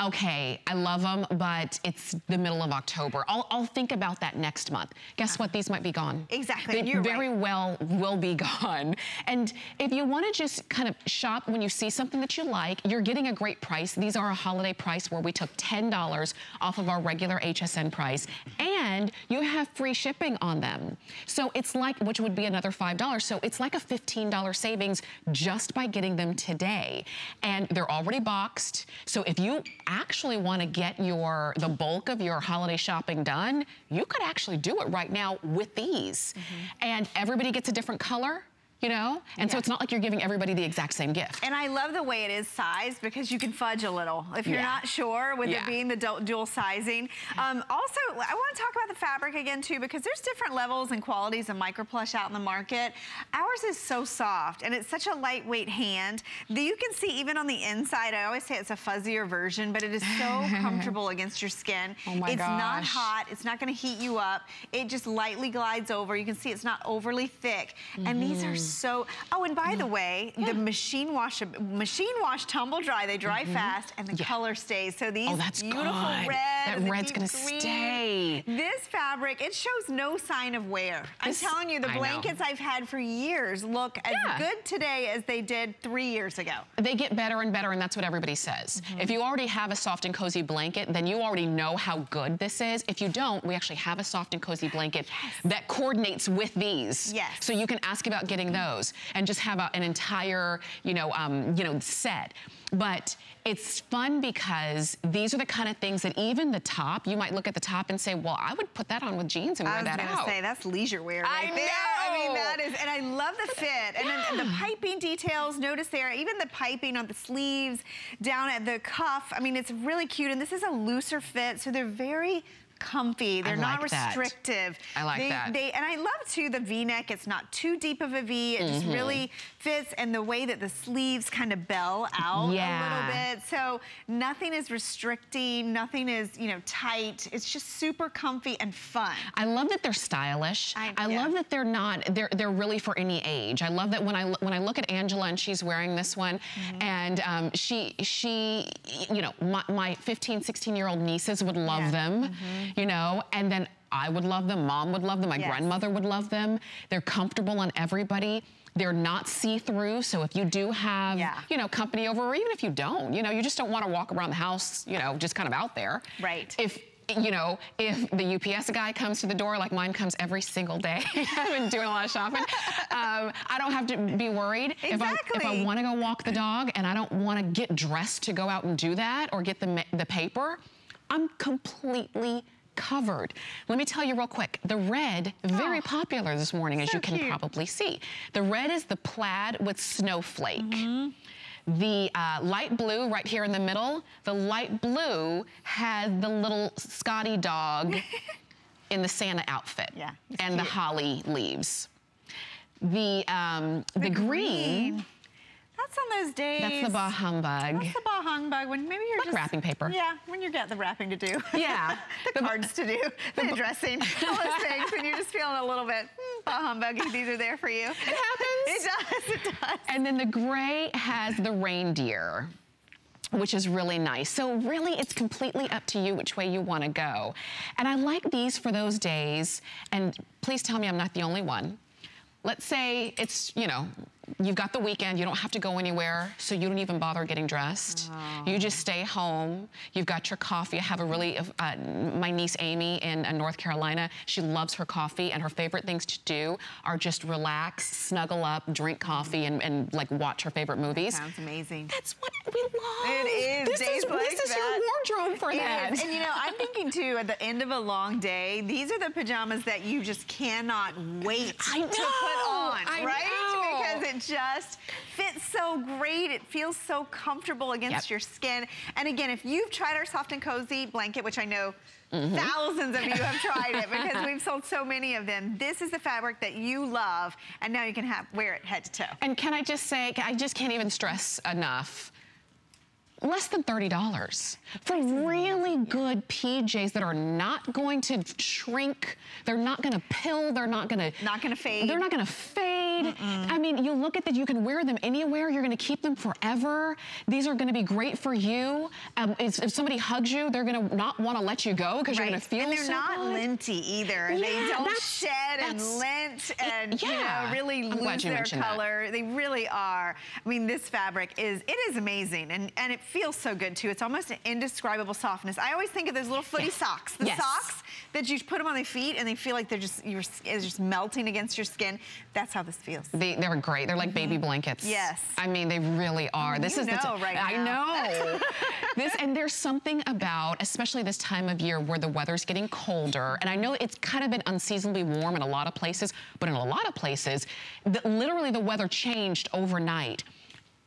B: okay, I love them, but it's the middle of October. I'll, I'll think about that next month. Guess what? These might be gone.
E: Exactly.
B: They very
E: right.
B: well will be gone. And if you want to just kind of shop when you see something that you like, you're getting a great price. These are a holiday price where we took $10 off of our regular HSN price, and you have free shipping on them. So it's like, which would be another $5. So it's like a $15 savings just by getting them today. And they're already boxed. So if you actually want to get your the bulk of your holiday shopping done, you could actually do it right now with these. Mm-hmm. And everybody gets a different color you know? And so it's not like you're giving everybody the exact same gift.
E: And I love the way it is sized because you can fudge a little if you're
B: Yeah.
E: not sure with
B: Yeah.
E: it being the dual sizing. Um, also, I want to talk about the fabric again too because there's different levels and qualities of microplush out in the market. Ours is so soft and it's such a lightweight hand that you can see even on the inside, I always say it's a fuzzier version, but it is so comfortable against your skin.
B: Oh my
E: it's not hot, it's not going to heat you up. It just lightly glides over. You can see it's not overly thick. And these are so, oh, and by the way,
B: Yeah.
E: the machine wash, machine wash tumble dry, they dry fast and the.
B: Yeah.
E: color stays. So these
B: Oh, that's
E: beautiful
B: good.
E: red
B: That red's gonna
E: green,
B: stay.
E: This fabric, it shows no sign of wear.
B: This-
E: I'm telling you, the blankets I've had for years look as
B: Yeah.
E: good today as they did three years ago.
B: they get better and better, and that's what everybody says.
E: Mm-hmm.
B: If you already have a soft and cozy blanket, then you already know how good this is. If you don't, we actually have a soft and cozy blanket that coordinates with these.
E: Yes.
B: So you can ask about getting those and just have a, an entire, you know, um, you know, set. But it's fun because these are the kind of things that even the top, you might look at the top and say, well, I would put that on with jeans and
E: I
B: wear
E: was
B: that
E: gonna
B: out.
E: say that's leisure wear right
B: I
E: there. I mean that is, and I love the fit and then the piping details. Notice there, even the piping on the sleeves, down at the cuff. I mean, it's really cute, and this is a looser fit, so they're very comfy. They're not
B: like that.
E: restrictive.
B: I like
E: they,
B: that.
E: They and I love too the V-neck. It's not too deep of a V. It
B: Mm-hmm.
E: just really fits, and the way that the sleeves kind of bell out a little bit. So nothing is restricting. Nothing is you know tight. It's just super comfy and fun.
B: I love that they're stylish.
E: I-
B: I,
E: yeah.
B: love that they're not they're they're really for any age. I love that when I when I look at Angela and she's wearing this one
E: Mm-hmm.
B: and um, she she you know my, my 15 16 year old nieces would love
E: Yeah.
B: them, you know, and then I would love them, mom would love them, my
E: Yes.
B: grandmother would love them. They're comfortable on everybody. They're not see-through, so if you do have,
E: Yeah.
B: you know, company over, or even if you don't, you know, you just don't want to walk around the house, you know, just kind of out there.
E: Right.
B: If you know, if the UPS guy comes to the door, like mine comes every single day, I've been doing a lot of shopping. Um, I don't have to be worried if I if I want to go walk the dog and I don't want to get dressed to go out and do that or get the the paper. I'm completely covered. Let me tell you real quick. The red, very popular this morning, as
E: Oh,
B: you can
E: cute.
B: probably see. The red is the plaid with snowflake.
E: Mm-hmm.
B: The uh, light blue right here in the middle, the light blue had the little Scotty dog in the Santa outfit
E: Yeah,
B: and the holly leaves. The um, the, green,
E: That's on those days.
B: that's the bah humbug.
E: That's the bah humbug when maybe you're
B: Like
E: just
B: wrapping paper.
E: Yeah, when you got the wrapping to do.
B: Yeah.
E: the cards to do, the dressing. all those things. When you're just feeling a little bit hmm, bah humbug, these are there for you. It
B: happens.
E: It does. It does.
B: And then the gray has the reindeer which is really nice. So really it's completely up to you which way you wanna go. And I like these for those days, and please tell me I'm not the only one. Let's say it's, you know, you've got the weekend, you don't have to go anywhere, so you don't even bother getting dressed. You just stay home, you've got your coffee. I have a really, uh, my niece Amy in uh, North Carolina, she loves her coffee, and her favorite things to do are just relax, snuggle up, drink coffee, and, and like watch her favorite movies.
E: Sounds amazing.
B: That's what we love.
E: It is.
B: This
E: days
B: is,
E: like
B: this is
E: that.
B: your wardrobe for
E: It
B: that.
E: is. And you know, I'm thinking too, at the end of a long day, these are the pajamas that you just cannot wait
B: I
E: to put on,
B: I
E: right?
B: know.
E: Because it just fits so great. It feels so comfortable against
B: Yep.
E: your skin. And again, if you've tried our soft and cozy blanket, which I know
B: Mm-hmm.
E: Thousands of you have tried it because we've sold so many of them. This is the fabric that you love, and now you can have wear it head to toe.
B: And can I just say, I just can't even stress enough. Less than $30 for really good PJs that are not going to shrink, they're not gonna pill, they're not gonna
E: Not gonna fade.
B: They're not gonna fade. I mean, you look at that, you can wear them anywhere, you're gonna keep them forever. These are gonna be great for you. Um, if, if somebody hugs you, they're gonna not wanna let you go because you're gonna feel so
E: and they're
B: so
E: not
B: good.
E: linty either. they don't shed and lint and
B: yeah.
E: you know really
B: I'm
E: lose their
B: mentioned that.
E: color. They really are. I mean, this fabric is it is amazing and and it feels so good too. It's almost an indescribable softness. I always think of those little footy
B: Yes.
E: socks. The
B: Yes.
E: socks that you put them on their feet and they feel like they're just you're is just melting against your skin. That's how this feels.
B: They, they're great. They're like mm-hmm. baby blankets.
E: Yes.
B: I mean, they really are. This
E: You
B: is the
E: know right
B: I
E: now.
B: know. this and there's something about, especially this time of year where the weather's getting colder, and I know it's kind of been unseasonably warm in a lot of places, but in a lot of places, the, literally the weather changed overnight.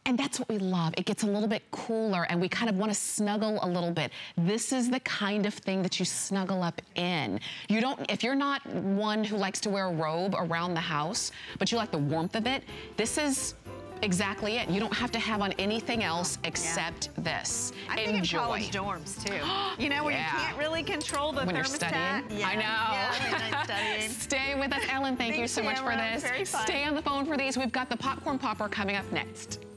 B: And that's what we love. It gets a little bit cooler and we kind of want to snuggle a little bit. This is the kind of thing that you snuggle up in. You don't, if you're not one who likes to wear a robe around the house, but you like the warmth of it, this is exactly it. You don't have to have on anything else except yeah. this.
E: I
B: Enjoy.
E: think college dorms too. you know, where yeah. you can't really control the
B: when
E: thermostat.
B: You're studying.
E: Yeah.
B: I know.
E: Yeah.
B: Stay with us, Ellen. Thank
E: Thanks,
B: you so much for this.
E: Stay
B: on the phone for these. We've got the popcorn popper coming up next.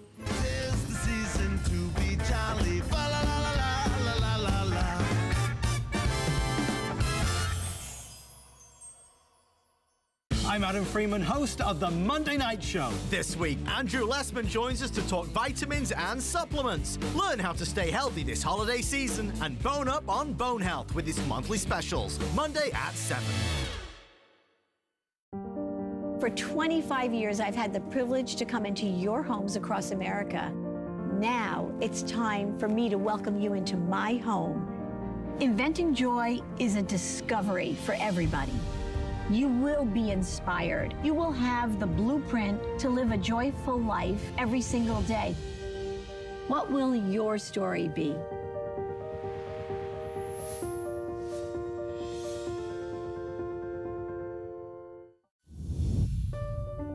A: I'm Adam Freeman, host of the Monday Night Show.
F: This week, Andrew Lessman joins us to talk vitamins and supplements. Learn how to stay healthy this holiday season and bone up on bone health with his monthly specials. Monday at 7.
G: For 25 years, I've had the privilege to come into your homes across America. Now it's time for me to welcome you into my home. Inventing joy is a discovery for everybody. You will be inspired. You will have the blueprint to live a joyful life every single day. What will your story be?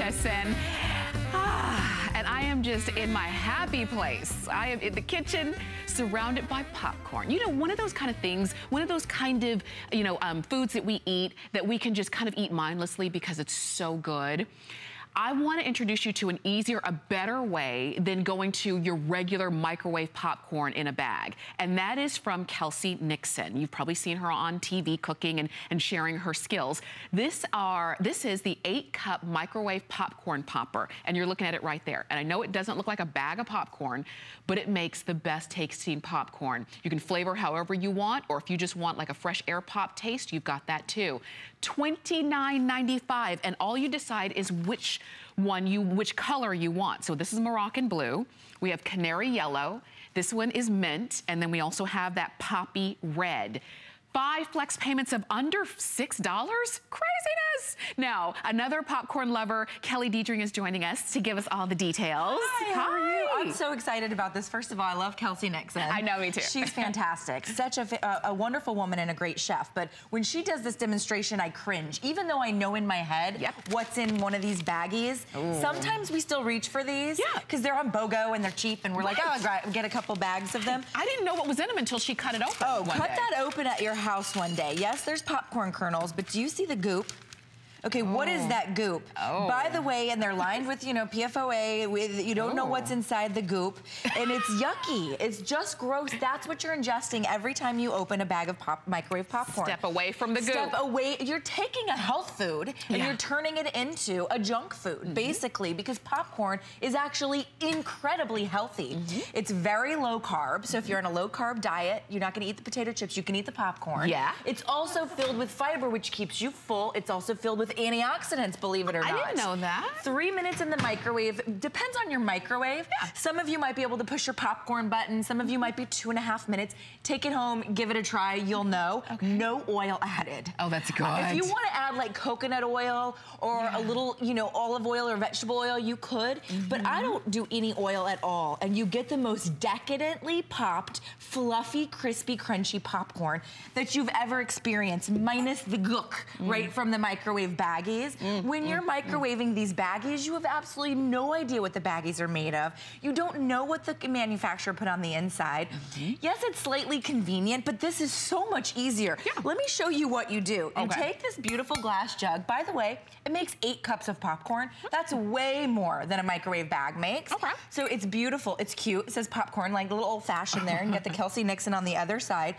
B: HSN. Ah, and I am just in my happy place. I am in the kitchen surrounded by popcorn. You know, one of those kind of things, one of those kind of, you know, um, foods that we eat that we can just kind of eat mindlessly because it's so good. I wanna introduce you to an easier, a better way than going to your regular microwave popcorn in a bag. And that is from Kelsey Nixon. You've probably seen her on TV cooking and, and sharing her skills. This are this is the eight cup microwave popcorn popper. And you're looking at it right there. And I know it doesn't look like a bag of popcorn, but it makes the best tasting popcorn. You can flavor however you want, or if you just want like a fresh air pop taste, you've got that too. $29.95, and all you decide is which one you, which color you want. So this is Moroccan blue. We have canary yellow. This one is mint, and then we also have that poppy red. Five flex payments of under $6? Craziness! Now, another popcorn lover, Kelly Diedring is joining us to give us all the details.
H: Hi, how are you? I'm so excited about this. First of all, I love Kelsey Nixon.
B: I know, me too.
H: She's fantastic. Such a, a, wonderful woman and a great chef. But when she does this demonstration, I cringe. Even though I know in my head yep. what's in one of these baggies, Ooh. sometimes we still reach for these.
B: Yeah.
H: Because they're on BOGO and they're cheap and we're right. like, oh, I'll get a couple bags of them.
B: I didn't know what was in them until she cut it open
H: Oh, cut
B: day.
H: that open at your house one day. Yes, there's popcorn kernels, but do you see the goop? Okay, oh. what is oh. that goop? Oh. By the way, and they're lined with, you know, PFOA, with, you don't oh. know what's inside the goop, and it's yucky. It's just gross. That's what you're ingesting every time you open a bag of pop microwave popcorn.
B: Step away from the goop.
H: Step away. You're taking a health food, and yeah. you're turning it into a junk food, mm -hmm. basically, because popcorn is actually incredibly healthy. Mm -hmm. It's very low carb, so if you're on a low carb diet, you're not gonna eat the potato chips, you can eat the popcorn.
B: Yeah.
H: It's also filled with fiber, which keeps you full. It's also filled with with antioxidants, believe it or not.
B: I didn't know that.
H: Three minutes in the microwave. Depends on your microwave. Yeah. Some of you might be able to push your popcorn button. Some of you might be two and a half minutes. Take it home, give it a try. You'll know. Okay. No oil added.
B: Oh, that's good.
H: Uh, if you want to add like coconut oil or yeah. a little, you know, olive oil or vegetable oil, you could. Mm -hmm. But I don't do any oil at all. And you get the most decadently popped, fluffy, crispy, crunchy popcorn that you've ever experienced, minus the gook mm. right from the microwave baggies.
B: Mm,
H: when you're microwaving these baggies, you have absolutely no idea what the baggies are made of. You don't know what the manufacturer put on the inside.
B: Mm-hmm.
H: Yes, it's slightly convenient, but this is so much easier. Let me show you what you do. You
B: Okay.
H: take this beautiful glass jug. By the way, it makes eight cups of popcorn. That's way more than a microwave bag makes.
B: Okay.
H: So it's beautiful. It's cute. It says popcorn, like a little old fashioned there. And you got the Kelsey Nixon on the other side.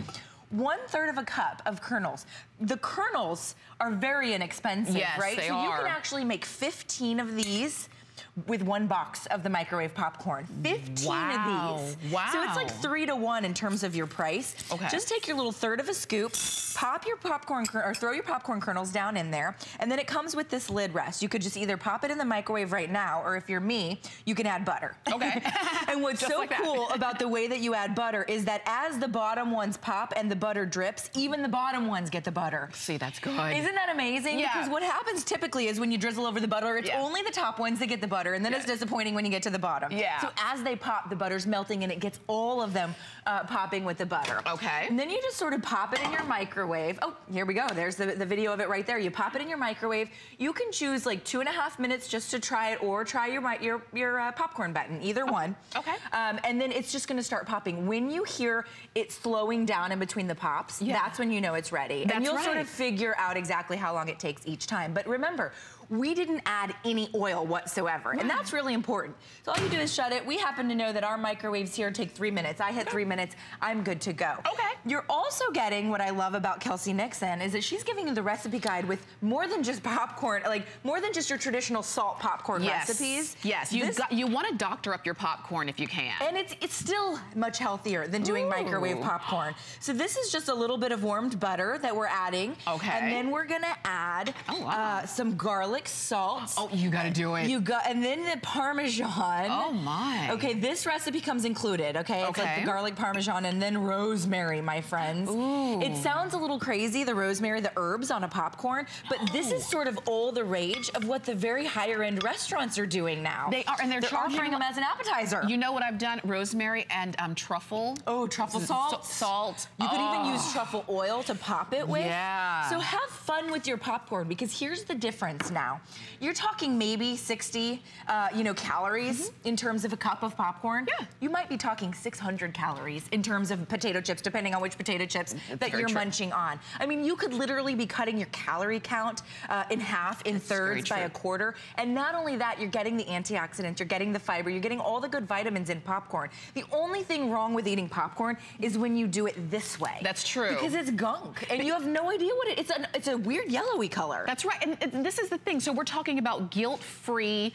H: One third of a cup of kernels. The kernels are very inexpensive,
B: Yes,
H: right? so you can actually make 15 of these with one box of the microwave popcorn. 15
B: Wow.
H: of these. Wow. So it's like three to one in terms of your price.
B: Okay.
H: Just take your little third of a scoop, pop your popcorn or throw your popcorn kernels down in there, and then it comes with this lid rest. You could just either pop it in the microwave right now, or if you're me, you can add butter.
B: Okay.
H: and what's so
B: like
H: cool about the way that you add butter is that as the bottom ones pop and the butter drips, even the bottom ones get the butter.
B: See, that's good.
H: Isn't that amazing?
B: Yeah.
H: Because what happens typically is when you drizzle over the butter, it's
B: Yeah.
H: only the top ones that get the butter, and then it's disappointing when you get to the bottom.
B: Yeah.
H: So as they pop, the butter's melting, and it gets all of them uh, popping with the butter.
B: Okay.
H: And then you just sort of pop it in your microwave. Oh, here we go. There's the, the video of it right there. You pop it in your microwave. You can choose like two and a half minutes just to try it, or try your your your uh, popcorn button. Either one.
B: okay.
H: Um, and then it's just going to start popping. When you hear it slowing down in between the pops,
B: Yeah.
H: that's when you know it's ready.
B: That's
H: and you'll sort of figure out exactly how long it takes each time. But remember, we didn't add any oil whatsoever. And that's really important. So all you do is shut it. We happen to know that our microwaves here take three minutes. I hit three minutes. I'm good to go.
B: Okay.
H: You're also getting what I love about Kelsey Nixon is that she's giving you the recipe guide with more than just popcorn, like more than just your traditional salt popcorn
B: yes.
H: recipes.
B: Yes, you got you want to doctor up your popcorn if you can.
H: and it's it's still much healthier than doing microwave popcorn. So this is just a little bit of warmed butter that we're adding.
B: Okay.
H: And then we're gonna add
B: Oh, wow.
H: uh, some garlic salt.
B: Oh, you gotta do it.
H: You got and then the parmesan.
B: Oh, my.
H: Okay, this recipe comes included. Okay, it's like
B: Okay.
H: the garlic parmesan and then rosemary, my friends.
B: Ooh.
H: It sounds a little crazy, the rosemary, the herbs on a popcorn, but this is sort of all the rage of what the very higher end restaurants are doing now.
B: They are, and they're charging
H: offering them as an appetizer.
B: You know what I've done? Rosemary and um, truffle.
H: Oh, truffle
B: S-
H: salt.
B: Salt.
H: You could even
B: Oh.
H: use truffle oil to pop it with.
B: Yeah.
H: So have fun with your popcorn because here's the difference now. You're talking maybe 60, uh, you know, calories in terms of a cup of popcorn.
B: Yeah.
H: You might be talking 600 calories in terms of potato chips, depending on which potato chips that you're
B: true.
H: munching on. I mean, you could literally be cutting your calorie count uh, in half, in
B: very
H: thirds, by a quarter. And not only that, you're getting the antioxidants, you're getting the fiber, you're getting all the good vitamins in popcorn. The only thing wrong with eating popcorn is when you do it this way.
B: That's true.
H: Because it's gunk, and you have no idea what it. It's a it's a weird yellowy color.
B: That's right. And, and this is the thing. So we're talking about guilt-free.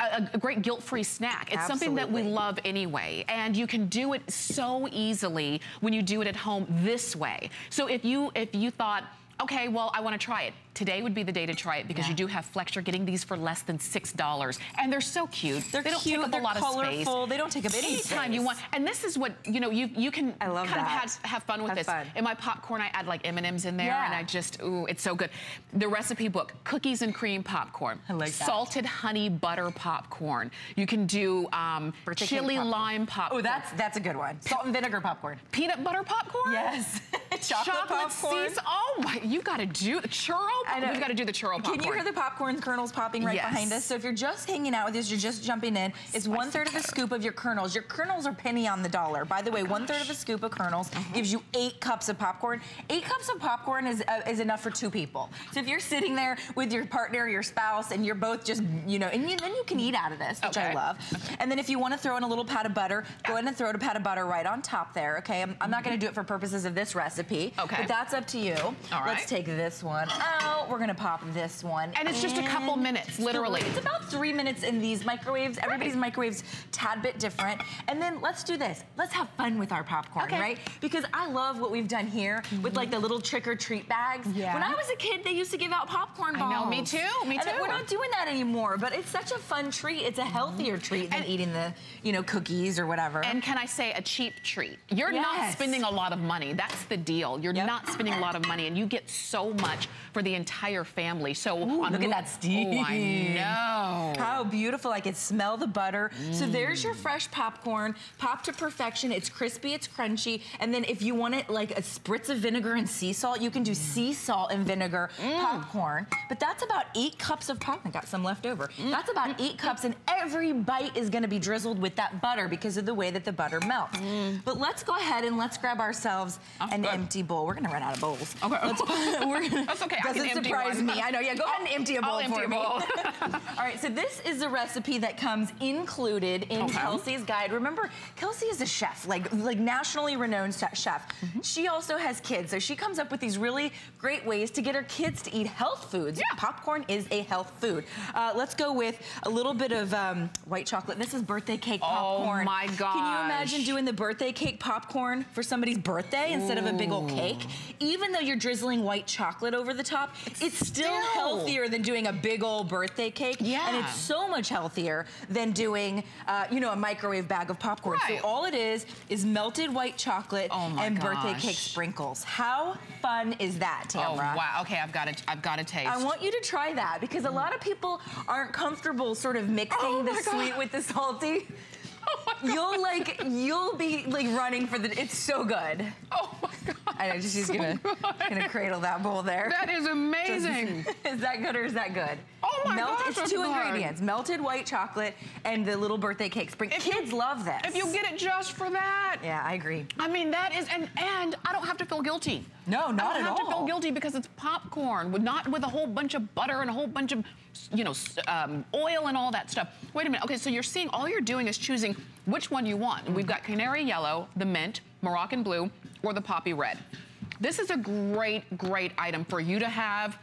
B: A, a great guilt-free snack. It's something that we love anyway, and you can do it so easily when you do it at home this way. So if you if you thought, okay, well, I want to try it. Today would be the day to try it because
H: Yeah.
B: you do have Flex. You're getting these for less than six dollars, and they're so cute.
H: They're
B: they don't
H: cute,
B: take up
H: they're
B: a lot of space.
H: colorful, they don't take up any
B: Anytime you want, and this is what you know. You you can kind of have, have fun with
H: Have
B: this.
H: fun.
B: In my popcorn, I add like M and M's in there,
H: Yeah.
B: and I just ooh, it's so good. The recipe book: cookies and cream popcorn,
H: I like that.
B: salted honey butter popcorn. You can do um, chili
H: popcorn.
B: lime popcorn.
H: Oh, that's that's a good one. Salt and vinegar popcorn.
B: peanut butter popcorn.
H: Yes. Chocolate, popcorn.
B: seeds. Oh my! You got to do the churro.
H: I.
B: We've got to do the churro popcorn.
H: Can you hear the popcorn kernels popping right
B: Yes.
H: behind us? So if you're just hanging out with us, you're just jumping in, it's one third of a scoop of your kernels. Your kernels are penny on the dollar. By the way, one third of a scoop of kernels
B: Uh-huh.
H: gives you eight cups of popcorn. Eight cups of popcorn is uh, is enough for two people. So if you're sitting there with your partner, your spouse, and you're both just, you know, and you, then you can eat out of this, which I
B: Okay.
H: love. And then if you want to throw in a little pat of butter, go ahead and throw a pat of butter right on top there. Okay, I'm, I'm not going to do it for purposes of this recipe.
B: Okay.
H: But that's up to you.
B: All right.
H: Let's take this one out. We're gonna pop this one.
B: And it's just a couple minutes, literally.
H: It's about three minutes in these microwaves. Everybody's microwaves tad bit different. And then let's do this. Let's have fun with our popcorn,
B: Okay.
H: right? Because I love what we've done here with like the mm-hmm. little trick or treat bags.
C: Yeah.
H: When I was a kid, they used to give out popcorn balls.
B: I know, me too, me
H: And
B: too.
H: We're not doing that anymore, but it's such a fun treat. It's a mm-hmm. healthier treat than
B: And-
H: eating the, you know, cookies or whatever.
B: And can I say a cheap treat? You're not spending a lot of money. That's the deal. You're
H: Yep.
B: not spending a lot of money and you get so much for the entire family. So
H: Ooh,
B: on
H: look at that steam.
B: Oh, I know.
H: How beautiful. I can smell the butter. So there's your mm. fresh popcorn, popped to perfection. It's crispy, it's crunchy. And then if you want it like a spritz of vinegar and sea salt, you can do mm. sea salt and vinegar mm. popcorn. But that's about eight cups of popcorn. I got some left over. That's about eight cups and every bite is gonna be drizzled with that butter because of the way that the butter melts. But let's go ahead and let's grab ourselves an
B: good.
H: Empty bowl. We're gonna run out of bowls.
B: Okay.
H: Let's, we're gonna,
B: That's okay,
H: Doesn't surprise me. I know. Yeah, go ahead and empty a bowl
B: I'll empty
H: for
B: a
H: me.
B: bowl.
H: All right, so this is a recipe that comes included in
B: Okay.
H: Kelsey's guide. Remember, Kelsey is a chef, like like nationally renowned chef.
B: Mm-hmm.
H: She also has kids, so she comes up with these really great ways to get her kids to eat health foods.
B: Yeah.
H: Popcorn is a health food. Uh, let's go with a little bit of um, white chocolate. This is birthday cake popcorn.
B: Oh,
H: popcorn.
B: my
H: Can you imagine doing the birthday cake popcorn for somebody's birthday instead of a big old cake? Even though you're drizzling white chocolate over the top, it's, still,
B: still-
H: healthier than doing a big old birthday cake.
B: Yeah.
H: And it's so much healthier than doing, uh, you know, a microwave bag of popcorn.
B: Right.
H: So all it is is melted white chocolate
B: Oh
H: and birthday cake sprinkles. How fun is that,
B: Oh
H: Tamra?
B: wow. Okay, I've got to. I've got to taste.
H: I want you to try that because a lot of people aren't comfortable sort of mixing
B: Oh
H: the
B: God.
H: sweet with the salty.
B: Oh.
H: You'll like, you'll be like running for the, it's so good.
B: Oh my god.
H: I know, she's
B: So
H: gonna,
B: good.
H: gonna cradle that bowl there.
B: That is amazing.
H: is that good or is that good?
B: Oh my
H: Melt,
B: gosh,
H: It's two ingredients, melted white chocolate and the little birthday cake spring.
B: If you-
H: Kids love this.
B: If you get it just for that.
H: Yeah, I agree.
B: I mean, that is, and and I don't have to feel guilty.
H: No, not at all.
B: I don't have to feel guilty because it's popcorn, with not with a whole bunch of butter and a whole bunch of, you know, um, oil and all that stuff. Wait a minute. Okay, so you're seeing all you're doing is choosing which one you want. We've got canary yellow, the mint, Moroccan blue, or the poppy red. This is a great, great item for you to have.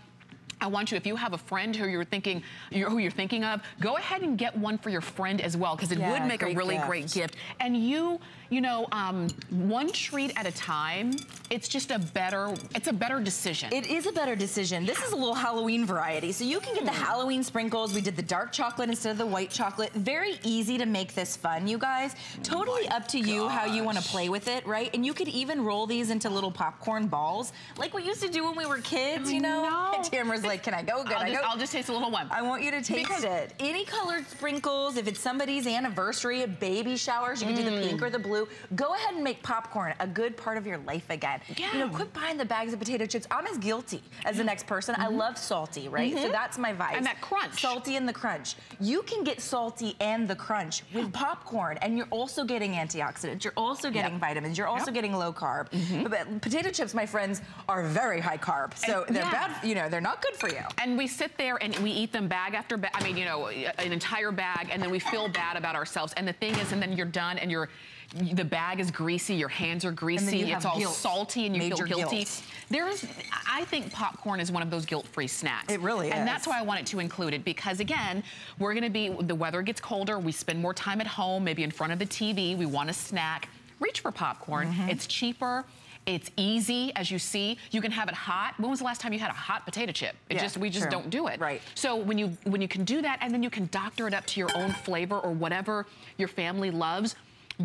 B: I want you, if you have a friend who you're thinking, you're, who you're thinking of, go ahead and get one for your friend as well, because it
H: Yeah,
B: would make a really
H: gift.
B: great gift. And you, you know, um, one treat at a time, it's just a better, it's a better decision.
H: It is a better decision. This is a little Halloween variety. So you can get the
B: Hmm.
H: Halloween sprinkles. We did the dark chocolate instead of the white chocolate. Very easy to make this fun, you guys. Totally up to you how you want to play with it, right? And you could even roll these into little popcorn balls, like we used to do when we were kids, you know?
B: know.
H: And Tamara's like, can I go? Can
B: I'll
H: I
B: just,
H: go?
B: I'll just taste a little one.
H: I want you to taste
B: Because-
H: it. Any colored sprinkles, if it's somebody's anniversary, a baby showers, you can do the
B: Mm.
H: pink or the blue. Go ahead and make popcorn a good part of your life again. Yeah. You know, quit buying the bags of potato chips. I'm as guilty as the mm-hmm. next person. I mm-hmm. love salty, right? So mm-hmm. that's my.
B: Mm-hmm. And that crunch.
H: Salty and the crunch. You can get salty and the crunch with popcorn, and you're also getting antioxidants. You're also getting
B: Yep.
H: vitamins. You're also
B: Yep.
H: getting low carb. But, but potato chips, my friends, are very high carb. So
B: And-
H: they're
B: yeah.
H: bad, you know, they're not good for you.
B: And we sit there and we eat them bag after bag. I mean, you know, an entire bag, and then we feel bad about ourselves. And the thing is, and then you're done, and you're the bag is greasy, your hands are greasy, it's all
H: guilt.
B: salty, and you
H: Major
B: feel guilty.
H: guilt.
B: There is, I think popcorn is one of those guilt-free snacks.
H: It really
B: And
H: is.
B: And that's why I wanted to include it because again, we're going to be the weather gets colder, we spend more time at home, maybe in front of the TV, we want a snack. Reach for popcorn.
H: Mm-hmm.
B: It's cheaper. It's easy, as you see. You can have it hot. When was the last time you had a hot potato chip? It
H: Yeah,
B: just we just
H: true.
B: don't do it.
H: Right.
B: So when you when you can do that, and then you can doctor it up to your own flavor or whatever your family loves.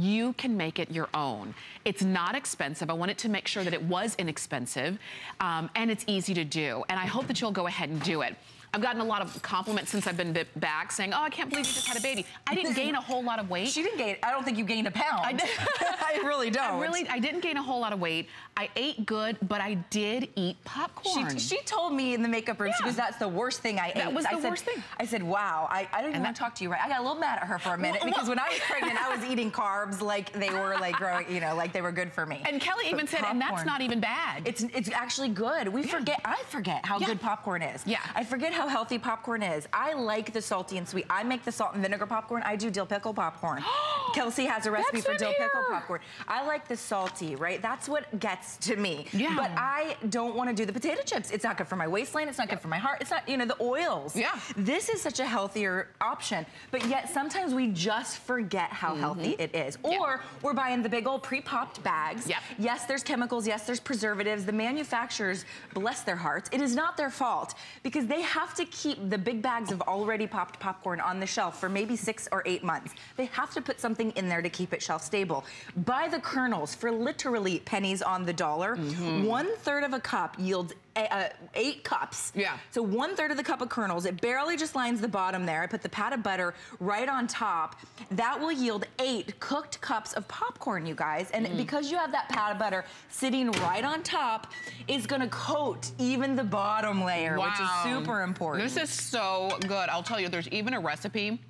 B: You can make it your own. It's not expensive. I wanted to make sure that it was inexpensive, um, and it's easy to do. And I hope that you'll go ahead and do it. I've gotten a lot of compliments since I've been back saying, oh, I can't believe you just had a baby. I didn't gain a whole lot of weight.
H: She didn't gain. I don't think you gained a pound.
B: I
H: I really don't.
B: I really, I didn't gain a whole lot of weight. I ate good, but I did eat popcorn.
H: She, she told me in the makeup room, she
B: Yeah.
H: goes, that's the worst thing I ate.
B: That was
H: I
B: the
H: said,
B: worst thing.
H: I said, wow, I, I didn't even want to talk to you, right? I got a little mad at her for a minute
B: Well,
H: because
B: well-
H: when I was pregnant, I was eating carbs like they were like growing, you know, like they were good for me.
B: and Kelly
H: But
B: even said, and that's not even bad.
H: It's it's actually good. We forget. I forget how
B: Yeah.
H: good popcorn is.
B: Yeah.
H: I forget how healthy popcorn is. I like the salty and sweet. I make the salt and vinegar popcorn. I do dill pickle popcorn. Kelsey has a recipe
B: That's
H: for dill pickle popcorn. I like the salty, right? That's what gets to me.
B: Yeah.
H: But I don't want to do the potato chips. It's not good for my waistline. It's not good for my heart. It's not, you know, the oils.
B: Yeah.
H: This is such a healthier option. But yet sometimes we just forget how healthy it is.
B: Mm-hmm. Yeah.
H: Or we're buying the big old pre-popped bags.
B: Yep.
H: Yes, there's chemicals. Yes, there's preservatives. The manufacturers, bless their hearts, it is not their fault because they have to keep the big bags of already popped popcorn on the shelf for maybe six or eight months. They have to put something something in there to keep it shelf stable. Buy the kernels for literally pennies on the dollar.
B: Mm-hmm.
H: One third of a cup yields uh, eight cups.
B: Yeah.
H: So one third of the cup of kernels, it barely just lines the bottom there. I put the pat of butter right on top. That will yield eight cooked cups of popcorn, you guys. And
B: Mm.
H: because you have that pat of butter sitting right on top, it's gonna coat even the bottom layer, which is super important.
B: This is so good. I'll tell you, there's even a recipe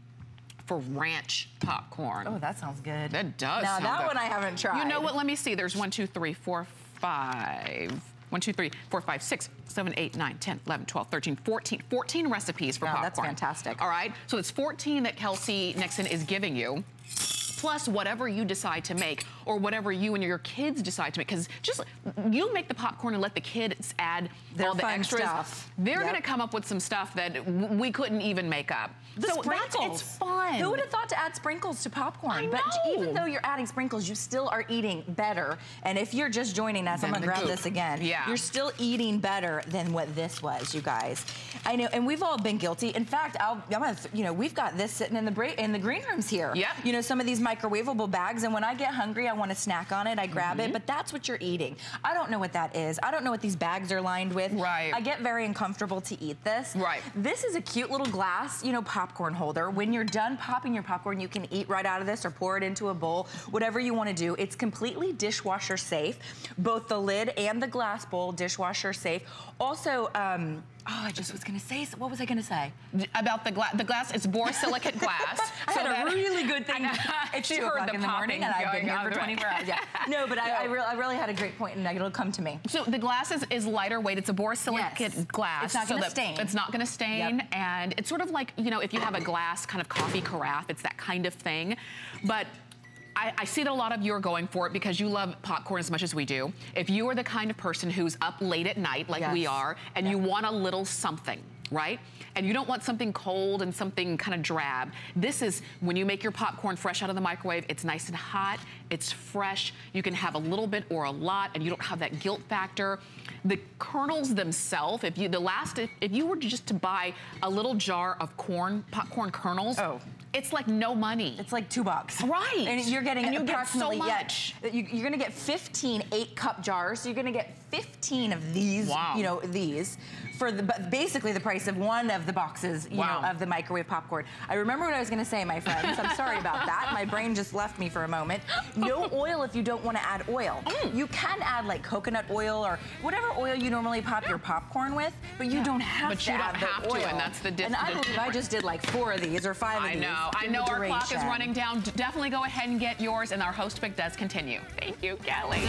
B: for ranch popcorn.
H: Oh, that sounds good.
B: That does
H: Now
B: sound
H: that
B: good.
H: one I haven't tried.
B: You know what? Let me see. There's one, two, three, four, five. One, two, three, four, five, six, seven, eight, nine, 10, 11, 12, 13, 14. 14 recipes for
H: Wow,
B: popcorn.
H: that's fantastic.
B: All right? So it's 14 that Kelsey Nixon is giving you plus whatever you decide to make or whatever you and your kids decide to make. Because just you make the popcorn and let the kids add
H: Their
B: all the
H: fun
B: extras.
H: stuff.
B: They're
H: Yep.
B: going to come up with some stuff that w- we couldn't even make up.
H: The
B: so
H: sprinkles.
B: it's fun.
H: Who would have thought to add sprinkles to popcorn?
B: I
H: But even though you're adding sprinkles, you still are eating better. And if you're just joining us,
B: Than
H: I'm gonna grab
B: goop.
H: this again.
B: Yeah.
H: You're still eating better than what this was, you guys. I know, and we've all been guilty. In fact, I'll, I'm gonna, you know, we've got this sitting in the in the green rooms here.
B: Yep.
H: You know, some of these microwavable bags, and when I get hungry, I want to snack on it. I grab
B: Mm-hmm.
H: it, but that's what you're eating. I don't know what that is. I don't know what these bags are lined with.
B: Right.
H: I get very uncomfortable to eat this.
B: Right.
H: This is a cute little glass, you know, popcorn holder. When you're done popping your popcorn, you can eat right out of this or pour it into a bowl, whatever you want to do. It's completely dishwasher safe. Both the lid and the glass bowl, dishwasher safe. Also, um, oh, I just was going to say, what was I going to say?
B: about the glass. The glass, it's borosilicate glass.
H: I
B: so
H: had a really good thing. It's
B: She heard the
H: in the morning, and I've been here for 24 hours. Yeah. No, but I, I, really, I really had a great point, and it'll come to me.
B: So the glass is, is lighter weight. It's a borosilicate
H: Yes.
B: glass.
H: It's not
B: so
H: gonna stain.
B: It's not going to stain.
H: Yep.
B: And it's sort of like, you know, if you have a glass kind of coffee carafe, it's that kind of thing. But I, I see that a lot of you are going for it because you love popcorn as much as we do. If you are the kind of person who's up late at night, like we are, and you want a little something, right? And you don't want something cold and something kind of drab. This is when you make your popcorn fresh out of the microwave, it's nice and hot, it's fresh. You can have a little bit or a lot, and you don't have that guilt factor. The kernels themselves, if you the last if, if you were just to buy a little jar of corn, popcorn kernels,
H: Oh.
B: It's like no money.
H: It's like two bucks.
B: Right.
H: And you're getting
B: And you get so
H: approximately yeah, you, you're gonna get 15 eight cup jars. So you're gonna get 15 of these,
B: Wow.
H: you know, these for the basically the price of one of the boxes, you
B: Wow.
H: know, of the microwave popcorn. I remember what I was gonna say, my friends. I'm sorry about that. My brain just left me for a moment. No oil if you don't want to add oil.
B: Mm.
H: You can add like coconut oil or whatever oil you normally pop your popcorn with, but you don't have
B: But
H: to
B: you don't have to, and that's the difference.
H: And I believe I just did like four of these or five of these.
B: I know. I
H: in the
B: know our clock is running down. Definitely go ahead and get yours, and our host pick does continue. Thank you, Kelly.